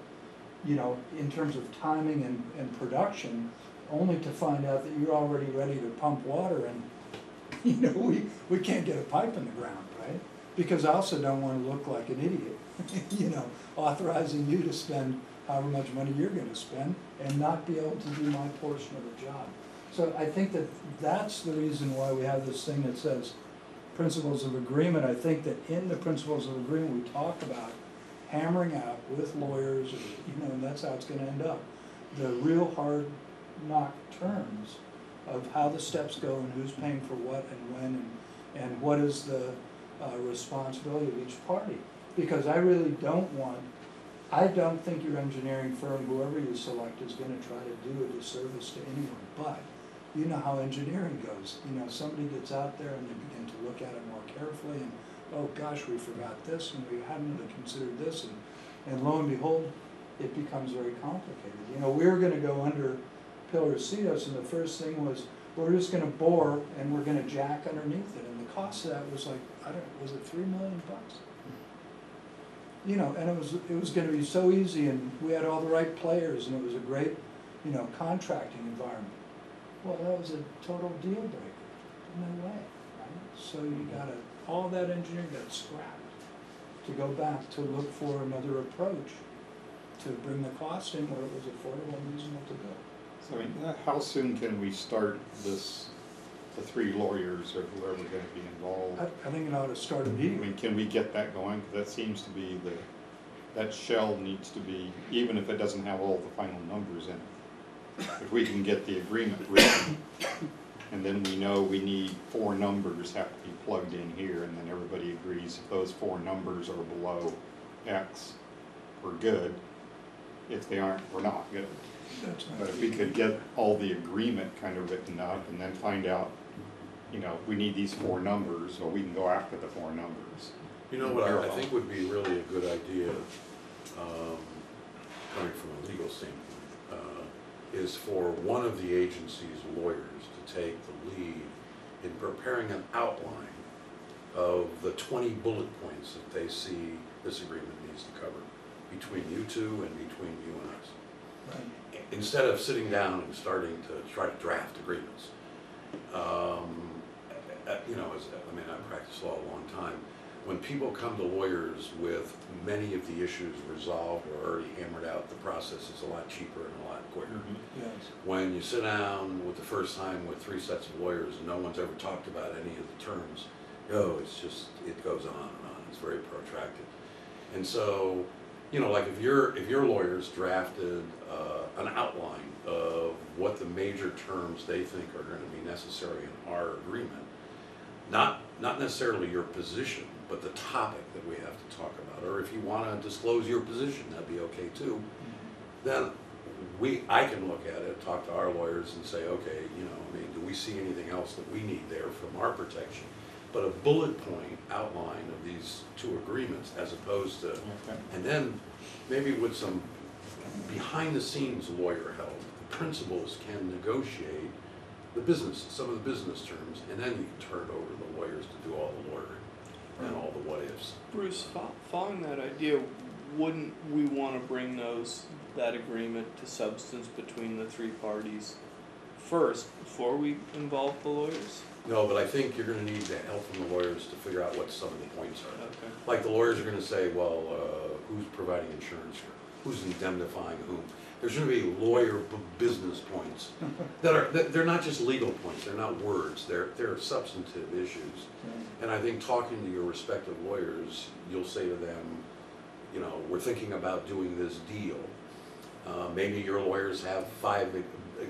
you know, in terms of timing and, and production, only to find out that you're already ready to pump water and, you know, we, we can't get a pipe in the ground, right? Because I also don't wanna look like an idiot, you know, authorizing you to spend however much money you're gonna spend and not be able to do my portion of the job. So I think that that's the reason why we have this thing that says principles of agreement. I think that in the principles of agreement, we talk about hammering out with lawyers, or, you know, and that's how it's gonna end up. The real hard knock terms of how the steps go and who's paying for what and when and, and what is the, uh, responsibility of each party. Because I really don't want, I don't think your engineering firm, whoever you select, is gonna try to do a disservice to anyone, but you know how engineering goes, you know, somebody gets out there and they begin to look at it more carefully and, oh gosh, we forgot this and we hadn't really considered this and, and lo and behold, it becomes very complicated. You know, we were gonna go under Pilarcitos and the first thing was, we're just gonna bore and we're gonna jack underneath it, and the cost of that was like, I don't, was it three million bucks? You know, and it was, it was gonna be so easy and we had all the right players and it was a great, you know, contracting environment. Well, that was a total deal breaker, no way, right? So you gotta, all that engineering got scrapped to go back to look for another approach to bring the cost in where it was affordable and reasonable to go. So I mean, uh, how soon can we start this, the three lawyers or whoever gonna be involved? I, I think it ought to start immediately. I immediately. mean, can we get that going? 'Cause that seems to be the, that shell needs to be, even if it doesn't have all the final numbers in it. If we can get the agreement written, and then we know we need four numbers have to be plugged in here, and then everybody agrees if those four numbers are below X, we're good. If they aren't, we're not good. That's But if we could get all the agreement kind of written up and then find out, you know, we need these four numbers, or we can go after the four numbers. You know what I, I think would be really a good idea, um, coming from a legal standpoint, uh, is for one of the agency's lawyers to take the lead in preparing an outline of the twenty bullet points that they see this agreement needs to cover between you two and between you and us Right. Instead of sitting down and starting to try to draft agreements. Um, uh, you know, as, I mean, I've practiced law a long time. When people come to lawyers with many of the issues resolved or already hammered out, the process is a lot cheaper and a lot quicker. Yes. When you sit down with the first time with three sets of lawyers and no one's ever talked about any of the terms, oh, it's just, it goes on and on, it's very protracted. And so, you know, like if your, if your lawyers drafted, uh, an outline of what the major terms they think are gonna be necessary in our agreement, not, not necessarily your position, but the topic that we have to talk about, or if you wanna disclose your position, that'd be okay too. Then we, I can look at it, talk to our lawyers and say, okay, you know, I mean, do we see anything else that we need there from our protection? But a bullet point outline of these two agreements as opposed to, and then maybe with some behind-the-scenes lawyer help, the principals can negotiate the business, some of the business terms, and then you can turn it over to the lawyers to do all the lawyering and all the what-ifs. Bruce, following that idea, wouldn't we wanna bring those, that agreement to substance between the three parties first, before we involve the lawyers? No, but I think you're gonna need the help from the lawyers to figure out what some of the points are. Okay. Like the lawyers are gonna say, well, uh, who's providing insurance for, who's indemnifying whom? There's gonna be lawyer bu- business points that are, that, they're not just legal points, they're not words, they're, they're substantive issues. And I think talking to your respective lawyers, you'll say to them, you know, we're thinking about doing this deal. Uh, maybe your lawyers have five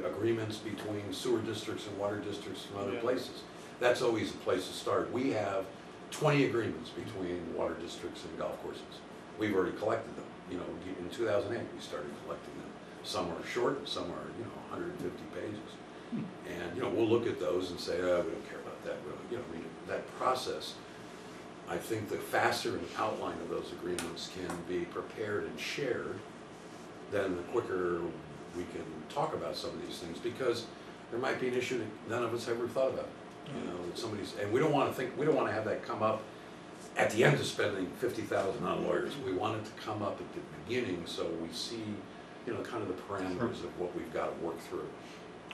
agreements between sewer districts and water districts from other Yeah. places. That's always a place to start. We have twenty agreements between water districts and golf courses. We've already collected them, you know, in two thousand eight, we started collecting them. Some are short, some are, you know, hundred and fifty pages. And, you know, we'll look at those and say, oh, we don't care about that, we don't, you know, I mean, that process, I think the faster an outline of those agreements can be prepared and shared, then the quicker we can talk about some of these things, because there might be an issue that none of us ever thought about. You know, that somebody's, and we don't wanna think, we don't wanna have that come up at the end of spending fifty thousand on lawyers, we wanted to come up at the beginning so we see, you know, kind of the parameters of what we've gotta work through.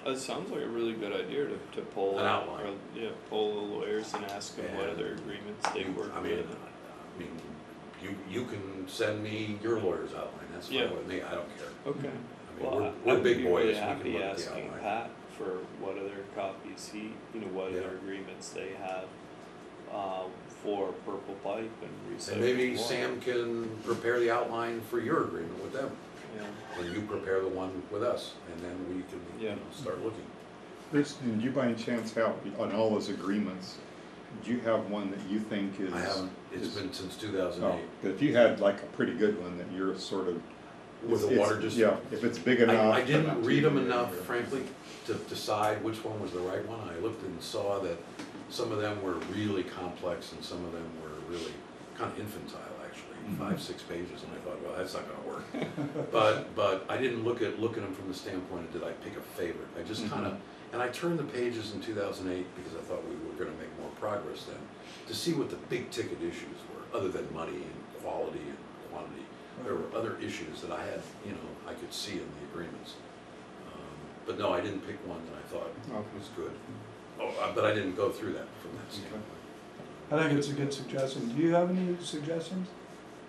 It sounds like a really good idea to, to poll. An outline. or, Yeah, poll the lawyers and ask them what other agreements they You- work I mean, with. I mean, you, you can send me your lawyer's outline, that's Yeah. fine with me, I don't care. Okay. I mean, Well, we're, we're big boys, really we can happy look at the asking outline. Pat for what other copies he, you know, what Yeah. other agreements they have, uh, for Purple Pipe and recycling And maybe water. SAM can prepare the outline for your agreement with them, Yeah. and you prepare the one with us, and then we can, you Yeah. know, start looking. Bruce, did you by any chance have, on all those agreements, do you have one that you think is? I haven't, it's is- been since two thousand Oh, eight, but if you had like a pretty good one that you're sort of. with the it's- water district. Yeah, if it's big enough. I, I didn't read them big, enough, frankly, to decide which one was the right one. I looked and saw that some of them were really complex and some of them were really kind of infantile, actually, Mm-hmm. five, six pages, and I thought, well, that's not gonna work. But, but I didn't look at, look at them from the standpoint of did I pick a favorite? I just kind of, and I turned the pages in two thousand eight because I thought we were gonna make more progress then, to see what the big ticket issues were, other than money and quality and quantity. There were other issues that I had, you know, I could see in the agreements. Um, But no, I didn't pick one that I thought Okay. was good. Oh, uh, but I didn't go through that from that standpoint. I think it's a good suggestion. Do you have any suggestions,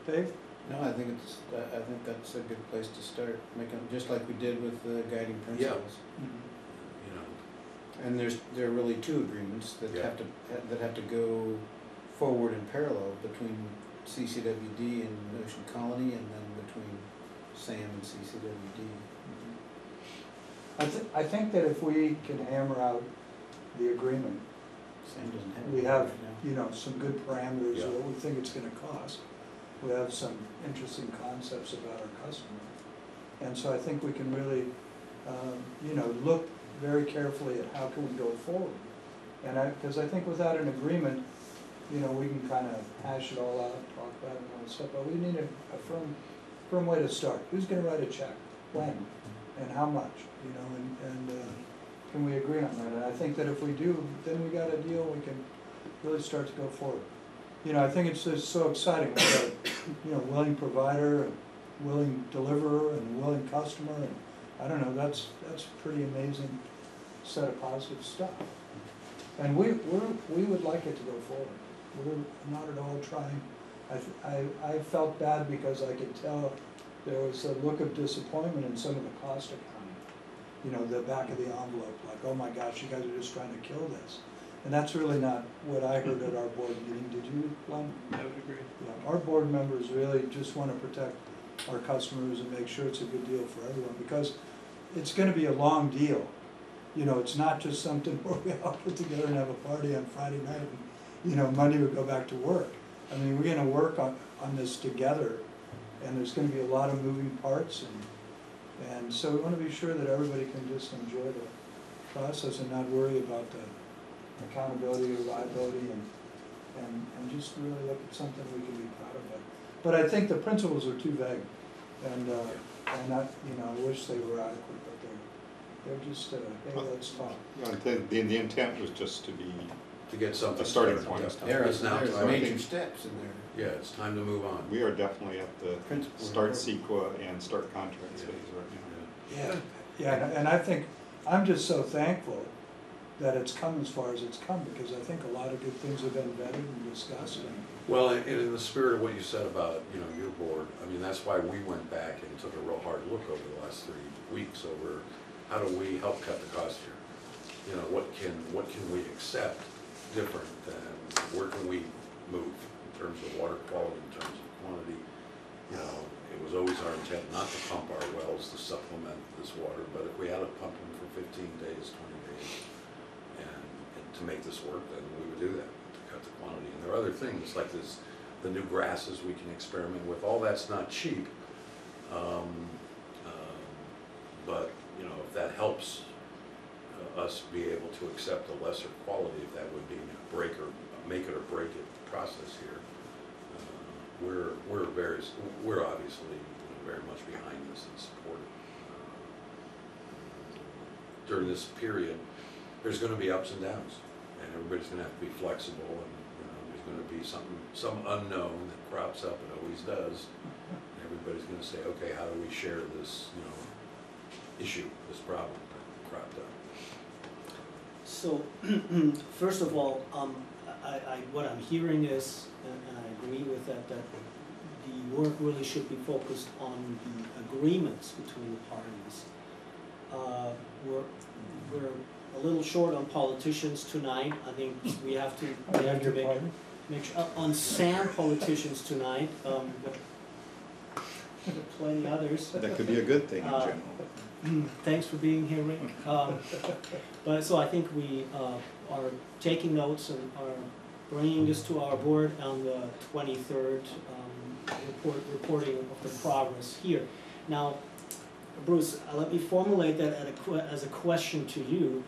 Dave? No, I think it's, I I think that's a good place to start, making, just like we did with the guiding principles. You know, And there's, there are really two agreements that Yeah. have to, that have to go forward in parallel between CCWD and Ocean Colony and then between SAM and CCWD. I thi- I think that if we can hammer out the agreement, SAM doesn't have. we one have, right now. you know, some good parameters of what we think it's gonna cost. We have some interesting concepts about our customer. And so I think we can really, um, you know, look very carefully at how can we go forward. And I, because I think without an agreement, you know, we can kind of hash it all out, talk about it and all that stuff, but we need a, a firm, firm way to start. Who's gonna write a check? When? And how much, you know, and, and, uh, can we agree on that? And I think that if we do, then we got a deal, we can really start to go forward. You know, I think it's just so exciting, we got, you know, willing provider, and willing deliverer, and willing customer, and I don't know, that's, that's a pretty amazing set of positive stuff. And we, we're, we would like it to go forward. We're not at all trying, I, I, I felt bad because I could tell there was a look of disappointment in some of the cost accounting. You know, the back of the envelope, like, oh my gosh, you guys are just trying to kill this. And that's really not what I heard at our board meeting, did you, Glenn? I would agree. Yeah, our board members really just wanna protect our customers and make sure it's a good deal for everyone, because it's gonna be a long deal. You know, it's not just something where we all get together and have a party on Friday night and, you know, Monday we go back to work. I mean, we're gonna work on, on this together, and there's gonna be a lot of moving parts, and, and so we wanna be sure that everybody can just enjoy the process and not worry about the accountability or liability and, and, and just really look at something we can be proud of. But- But I think the principles are too vague, and, uh, and I, you know, I wish they were adequate, but they're, they're just, uh, hey, let's talk. Yeah, The, the the intent was just to be, To get something A starting started. point. yeah. There now there's time. major steps in there. Yeah, it's time to move on. we are definitely at the Principles. start CEQA and start contracts phase right now. Yeah. Yeah, and- I think, I'm just so thankful that it's come as far as it's come, because I think a lot of good things have been vetted and discussed, and Well, and in the spirit of what you said about, you know, your board, I mean, that's why we went back and took a real hard look over the last three weeks over how do we help cut the cost here? You know, what can, what can we accept different than, where can we move in terms of water quality, in terms of quantity? You know, it was always our intent not to pump our wells to supplement this water, but if we had to pump them for fifteen days, twenty days, and, and to make this work, then we would do that, to cut the quantity. And there are other things, like this, the new grasses we can experiment with, all that's not cheap. Um, um, But, you know, if that helps uh, us be able to accept a lesser quality, if that would be a break or, make it or break it process here, we're, we're very, we're obviously very much behind this and support it. Uh, During this period, there's gonna be ups and downs, and everybody's gonna have to be flexible, and, you know, there's gonna be something, some unknown that crops up, it always does. And Everybody's gonna say, okay, how do we share this, you know, issue, this problem that cropped up? So, first of all, um, I, I, what I'm hearing is, and, and I agree with that, that the work really should be focused on the agreements between the parties. Uh, we're, we're a little short on politicians tonight, I think we have to, we have to make, make sure, uh, on SAM politicians tonight, um, but there are plenty others. That could be a good thing in Uh, general. Mm, Thanks for being here, Rick. Um, But, so I think we uh, are taking notes and are bringing this to our board on the twenty-third, um, report, reporting of the progress here. Now, Bruce, uh, let me formulate that at a as a question to you.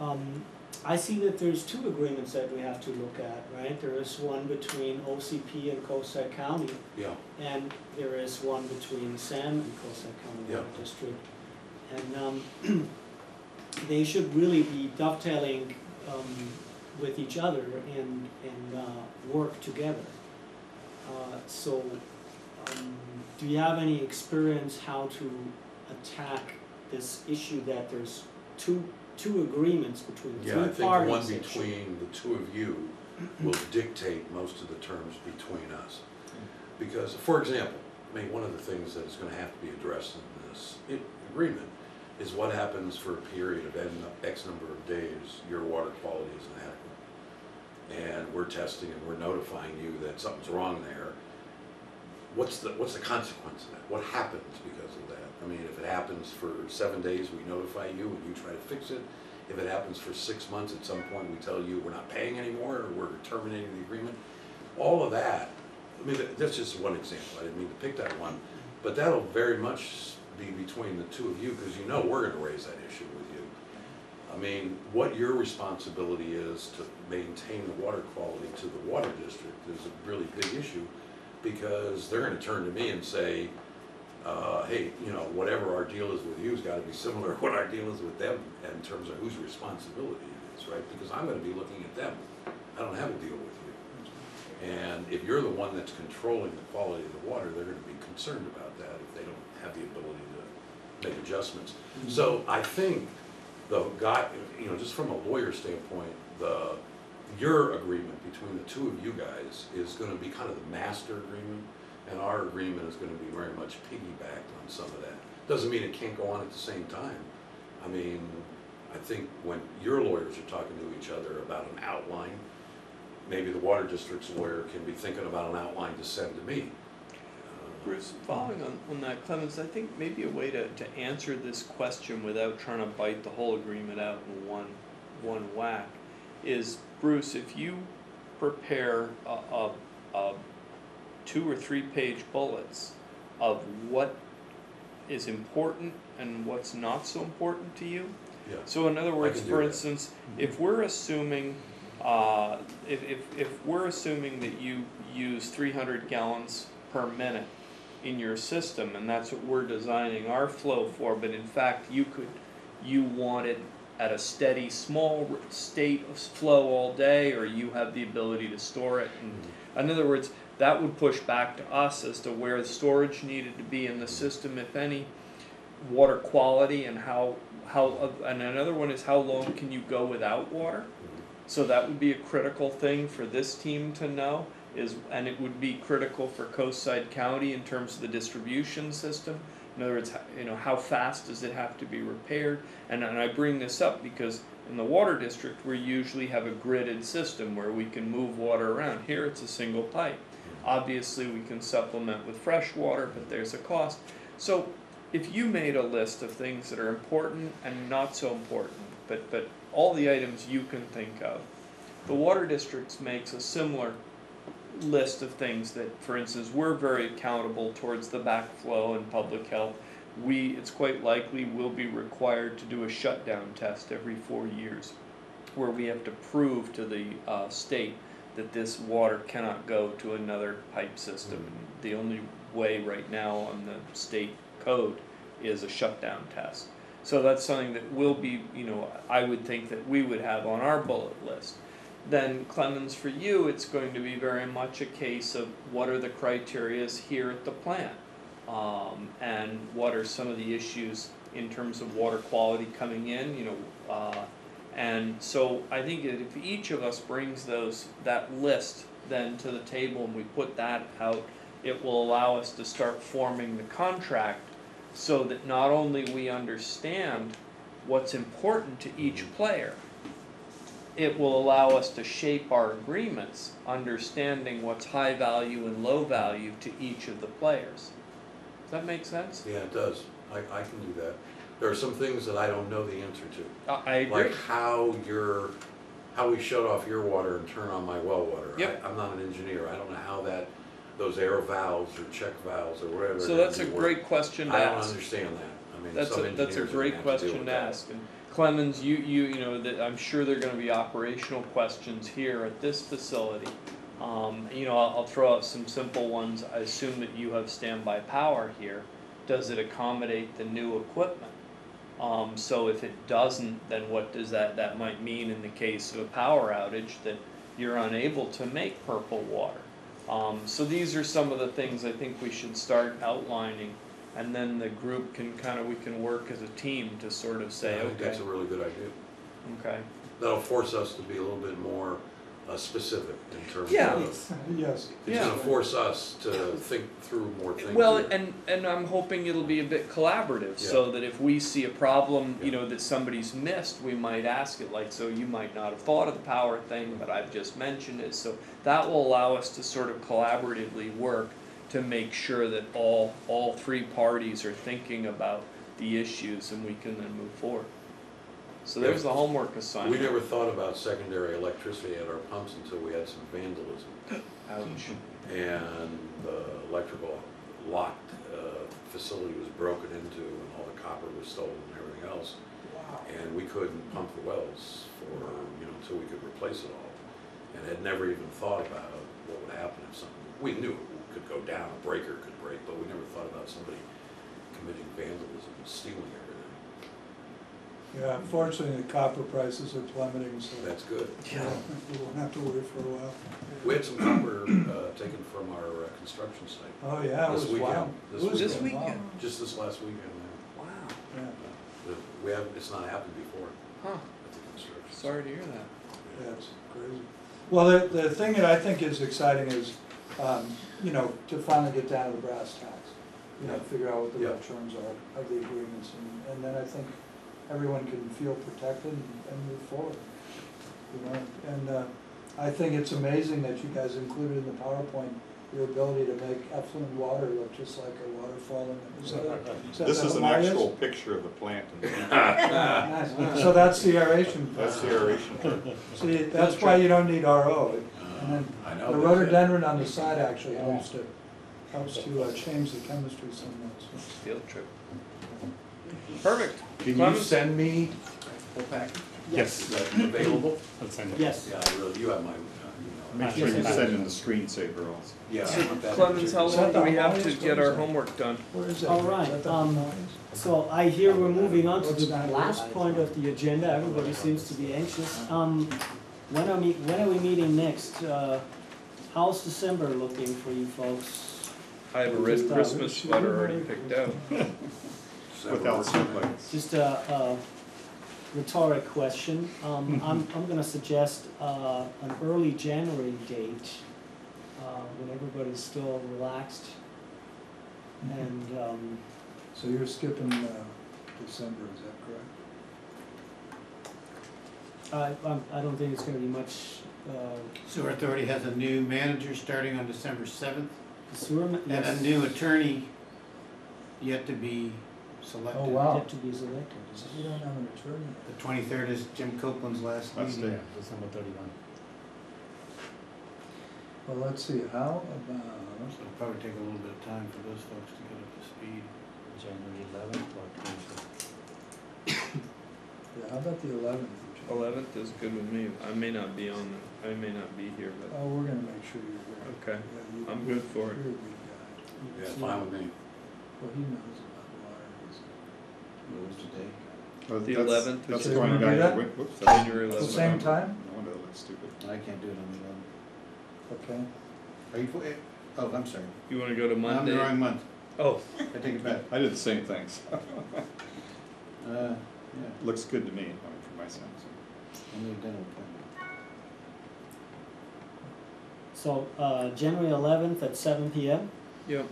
Um, I see that there's two agreements that we have to look at, right? There is one between OCP and Coastside County, Yeah, and there is one between SAM and Coastside County Yeah. District. And um, they should really be dovetailing um, with each other and, and uh, work together. Uh, So, um, do you have any experience how to attack this issue that there's two, two agreements between the yeah, I three think parties? one that should- between the two of you will dictate most of the terms between us. Because, for example, I mean, one of the things that is gonna have to be addressed in this agreement is what happens for a period of X number of days, your water quality is inadequate. And we're testing and we're notifying you that something's wrong there. What's the, what's the consequence of that? What happens because of that? I mean, if it happens for seven days, we notify you and you try to fix it. If it happens for six months, at some point, we tell you we're not paying anymore, or we're terminating the agreement. All of that, I mean, that- that's just one example, I didn't mean to pick that one, but that'll very much be between the two of you, because you know we're gonna raise that issue with you. I mean, what your responsibility is to maintain the water quality to the water district is a really big issue, because they're gonna turn to me and say, uh, hey, you know, whatever our deal is with you has gotta be similar to what our deal is with them in terms of whose responsibility it is, right? Because I'm gonna be looking at them, I don't have a deal with you. And if you're the one that's controlling the quality of the water, they're gonna be concerned about don't have the ability to make adjustments. So I think the guy, you know, just from a lawyer standpoint, the, your agreement between the two of you guys is gonna be kind of the master agreement, and our agreement is gonna be very much piggybacked on some of that. Doesn't mean it can't go on at the same time. I mean, I think when your lawyers are talking to each other about an outline, maybe the water district's lawyer can be thinking about an outline to send to me. Bruce, following on, on that, Clemens, I think maybe a way to, to answer this question without trying to bite the whole agreement out in one, one whack is, Bruce, if you prepare a, a, a two or three page bullets of what is important and what's not so important to you. Yeah. So in other words, for instance, if we're assuming, uh, if, if, if we're assuming that you use three hundred gallons per minute in your system, and that's what we're designing our flow for, but in fact, you could, you want it at a steady, small state of flow all day, or you have the ability to store it, and, mm-hmm. in other words, that would push back to us as to where the storage needed to be in the system, if any, water quality and how, how, and another one is how long can you go without water? Mm-hmm. So that would be a critical thing for this team to know is, and it would be critical for Coastside County in terms of the distribution system. In other words, you know, how fast does it have to be repaired? And, and I bring this up because in the water district, we usually have a gridded system where we can move water around. Here, it's a single pipe. Obviously, we can supplement with fresh water, but there's a cost. So if you made a list of things that are important and not so important, but, but all the items you can think of, the water districts makes a similar list of things that, for instance, we're very accountable towards the backflow and public health. We, it's quite likely, will be required to do a shutdown test every four years, where we have to prove to the uh, state that this water cannot go to another pipe system. The only way right now on the state code is a shutdown test. So that's something that will be, you know, I would think that we would have on our bullet list. Then Clemens, for you, it's going to be very much a case of what are the criterias here at the plant? Um, and what are some of the issues in terms of water quality coming in, you know, uh, and so I think that if each of us brings those, that list then to the table and we put that out, it will allow us to start forming the contract so that not only we understand what's important to each player, it will allow us to shape our agreements, understanding what's high value and low value to each of the players. Does that make sense? Yeah, it does. I, I can do that. There are some things that I don't know the answer to. I, I agree. Like how your, how we shut off your water and turn on my well water. Yep. I, I'm not an engineer. I don't know how that, those air valves or check valves or whatever. So that's a work. great question to I don't ask. understand that. I mean, That's some a, that's a engineers are gonna great have to deal question with to that. ask, and Clemens, you, you, you know, that, I'm sure there are gonna be operational questions here at this facility. Um, you know, I'll, I'll throw out some simple ones, I assume that you have standby power here, does it accommodate the new equipment? Um, so if it doesn't, then what does that, that might mean in the case of a power outage, that you're unable to make purple water? Um, so these are some of the things I think we should start outlining, and then the group can kind of, we can work as a team to sort of say, I think okay, that's a really good idea. okay. That'll force us to be a little bit more uh, specific in terms Yeah. of. Yes. It's Yeah. gonna force us to think through more things. Well, here. and, and I'm hoping it'll be a bit collaborative, so that if we see a problem, you know, that somebody's missed, we might ask it, like, so you might not have thought of the power thing, but I've just mentioned it, so that will allow us to sort of collaboratively work to make sure that all, all three parties are thinking about the issues and we can then move forward. So there's the homework assignment. We never thought about secondary electricity at our pumps until we had some vandalism. Ouch. And the electrical locked uh, facility was broken into and all the copper was stolen and everything else. Wow. And we couldn't pump the wells for, you know, until we could replace it all. And had never even thought about what would happen if something, we knew it could go down, a breaker could break, but we never thought about somebody committing vandalism and stealing everything. Yeah, unfortunately, the copper prices are plummeting, so That's good. Yeah. we won't have to worry for a while. We had some copper uh, taken from our uh, construction site, Oh, yeah, it This was weekend. wild. This It was This good, weekend? just this last weekend. Wow, Yeah, uh, the- We have, it's not happened before huh, at the construction. site. sorry to hear that. yeah, it's crazy. Well, the, the thing that I think is exciting is, um, you know, to finally get down to the brass tacks. You know, Yeah. figure out what the real Yeah. terms are of the agreements, and, and then I think everyone can feel protected and, and move forward. You know, and, uh, I think it's amazing that you guys included in the PowerPoint your ability to make effluent water look just like a waterfall in, is that, is that This is an Himalayas? actual picture of the plant. Nice. So that's the aeration. That's the aeration. See, that's why you don't need RO. And then I know. the that's it. rhododendron on the side actually helps to, helps to uh, change the chemistry somewhat. so. Field trip. Perfect. Can you Clemens? send me the packet? Yes, Is that available? I'll send it. Yes. Yeah, I really, you have my, uh, email. Make sure you Yes. send in the screensaver also. Yeah. I So want that Clemens, how picture. That long do we have to get our homework done? Where is it? All Is that the um, Himalayas? So I hear we're moving on to the last point of the agenda, everybody seems to be anxious. Um, when are we, when are we meeting next? Uh, how's December looking for you folks? I have a red Just, uh, Christmas sweater already picked out. December Without works. snowflakes. Just a, a rhetoric question. Um, I'm, I'm gonna suggest, uh, an early January date, uh, when everybody's still relaxed. And, um, So you're skipping, uh, December, is that correct? I, I'm, I don't think it's gonna be much, uh, Sewer Authority has a new manager starting on December seventh, sewer, ma- and a yes, new attorney yet to be selected. Oh, wow. yet to be selected. So you don't have an attorney. The twenty-third is Jim Copeland's last Last meeting. day. December thirty-one. Well, let's see, how about, So it'll probably take a little bit of time for those folks to get up to speed. January eleventh or twenty-fifth. yeah, how about the eleventh? Eleventh is good with me. I may not be on, the- I may not be here, but, Oh, we're gonna make sure you're there. okay. Yeah, you- I'm good for it. You're a good guy. Yeah, fine with me. Well, he knows about water, he's. What was the date? Oh, The that's- 11th, That's is- going Wanna do back, that? whoop- whoops, that's- January At the 11th. same time? No wonder that looks stupid. I can't do it on the eleventh. Okay. Are you, fo- eh, oh, I'm sorry. You wanna go to I'm Monday? the wrong month. Oh, I take it back. I did the same things. Uh, yeah, Looks good to me, I mean, from my sense. I need a dental appointment. So, uh, January eleventh at seven P M. yep.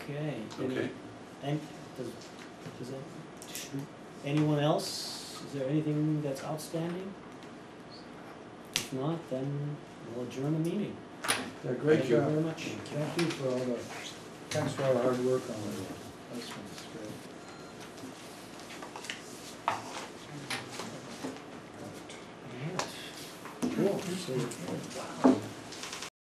Okay. Any- Okay. And, does, does that, anyone else? Is there anything that's outstanding? If not, then we'll adjourn the meeting. Yeah, great Thank you job. very much. Thank you for all the, thanks for all the hard work on it. That's great. Cool. So,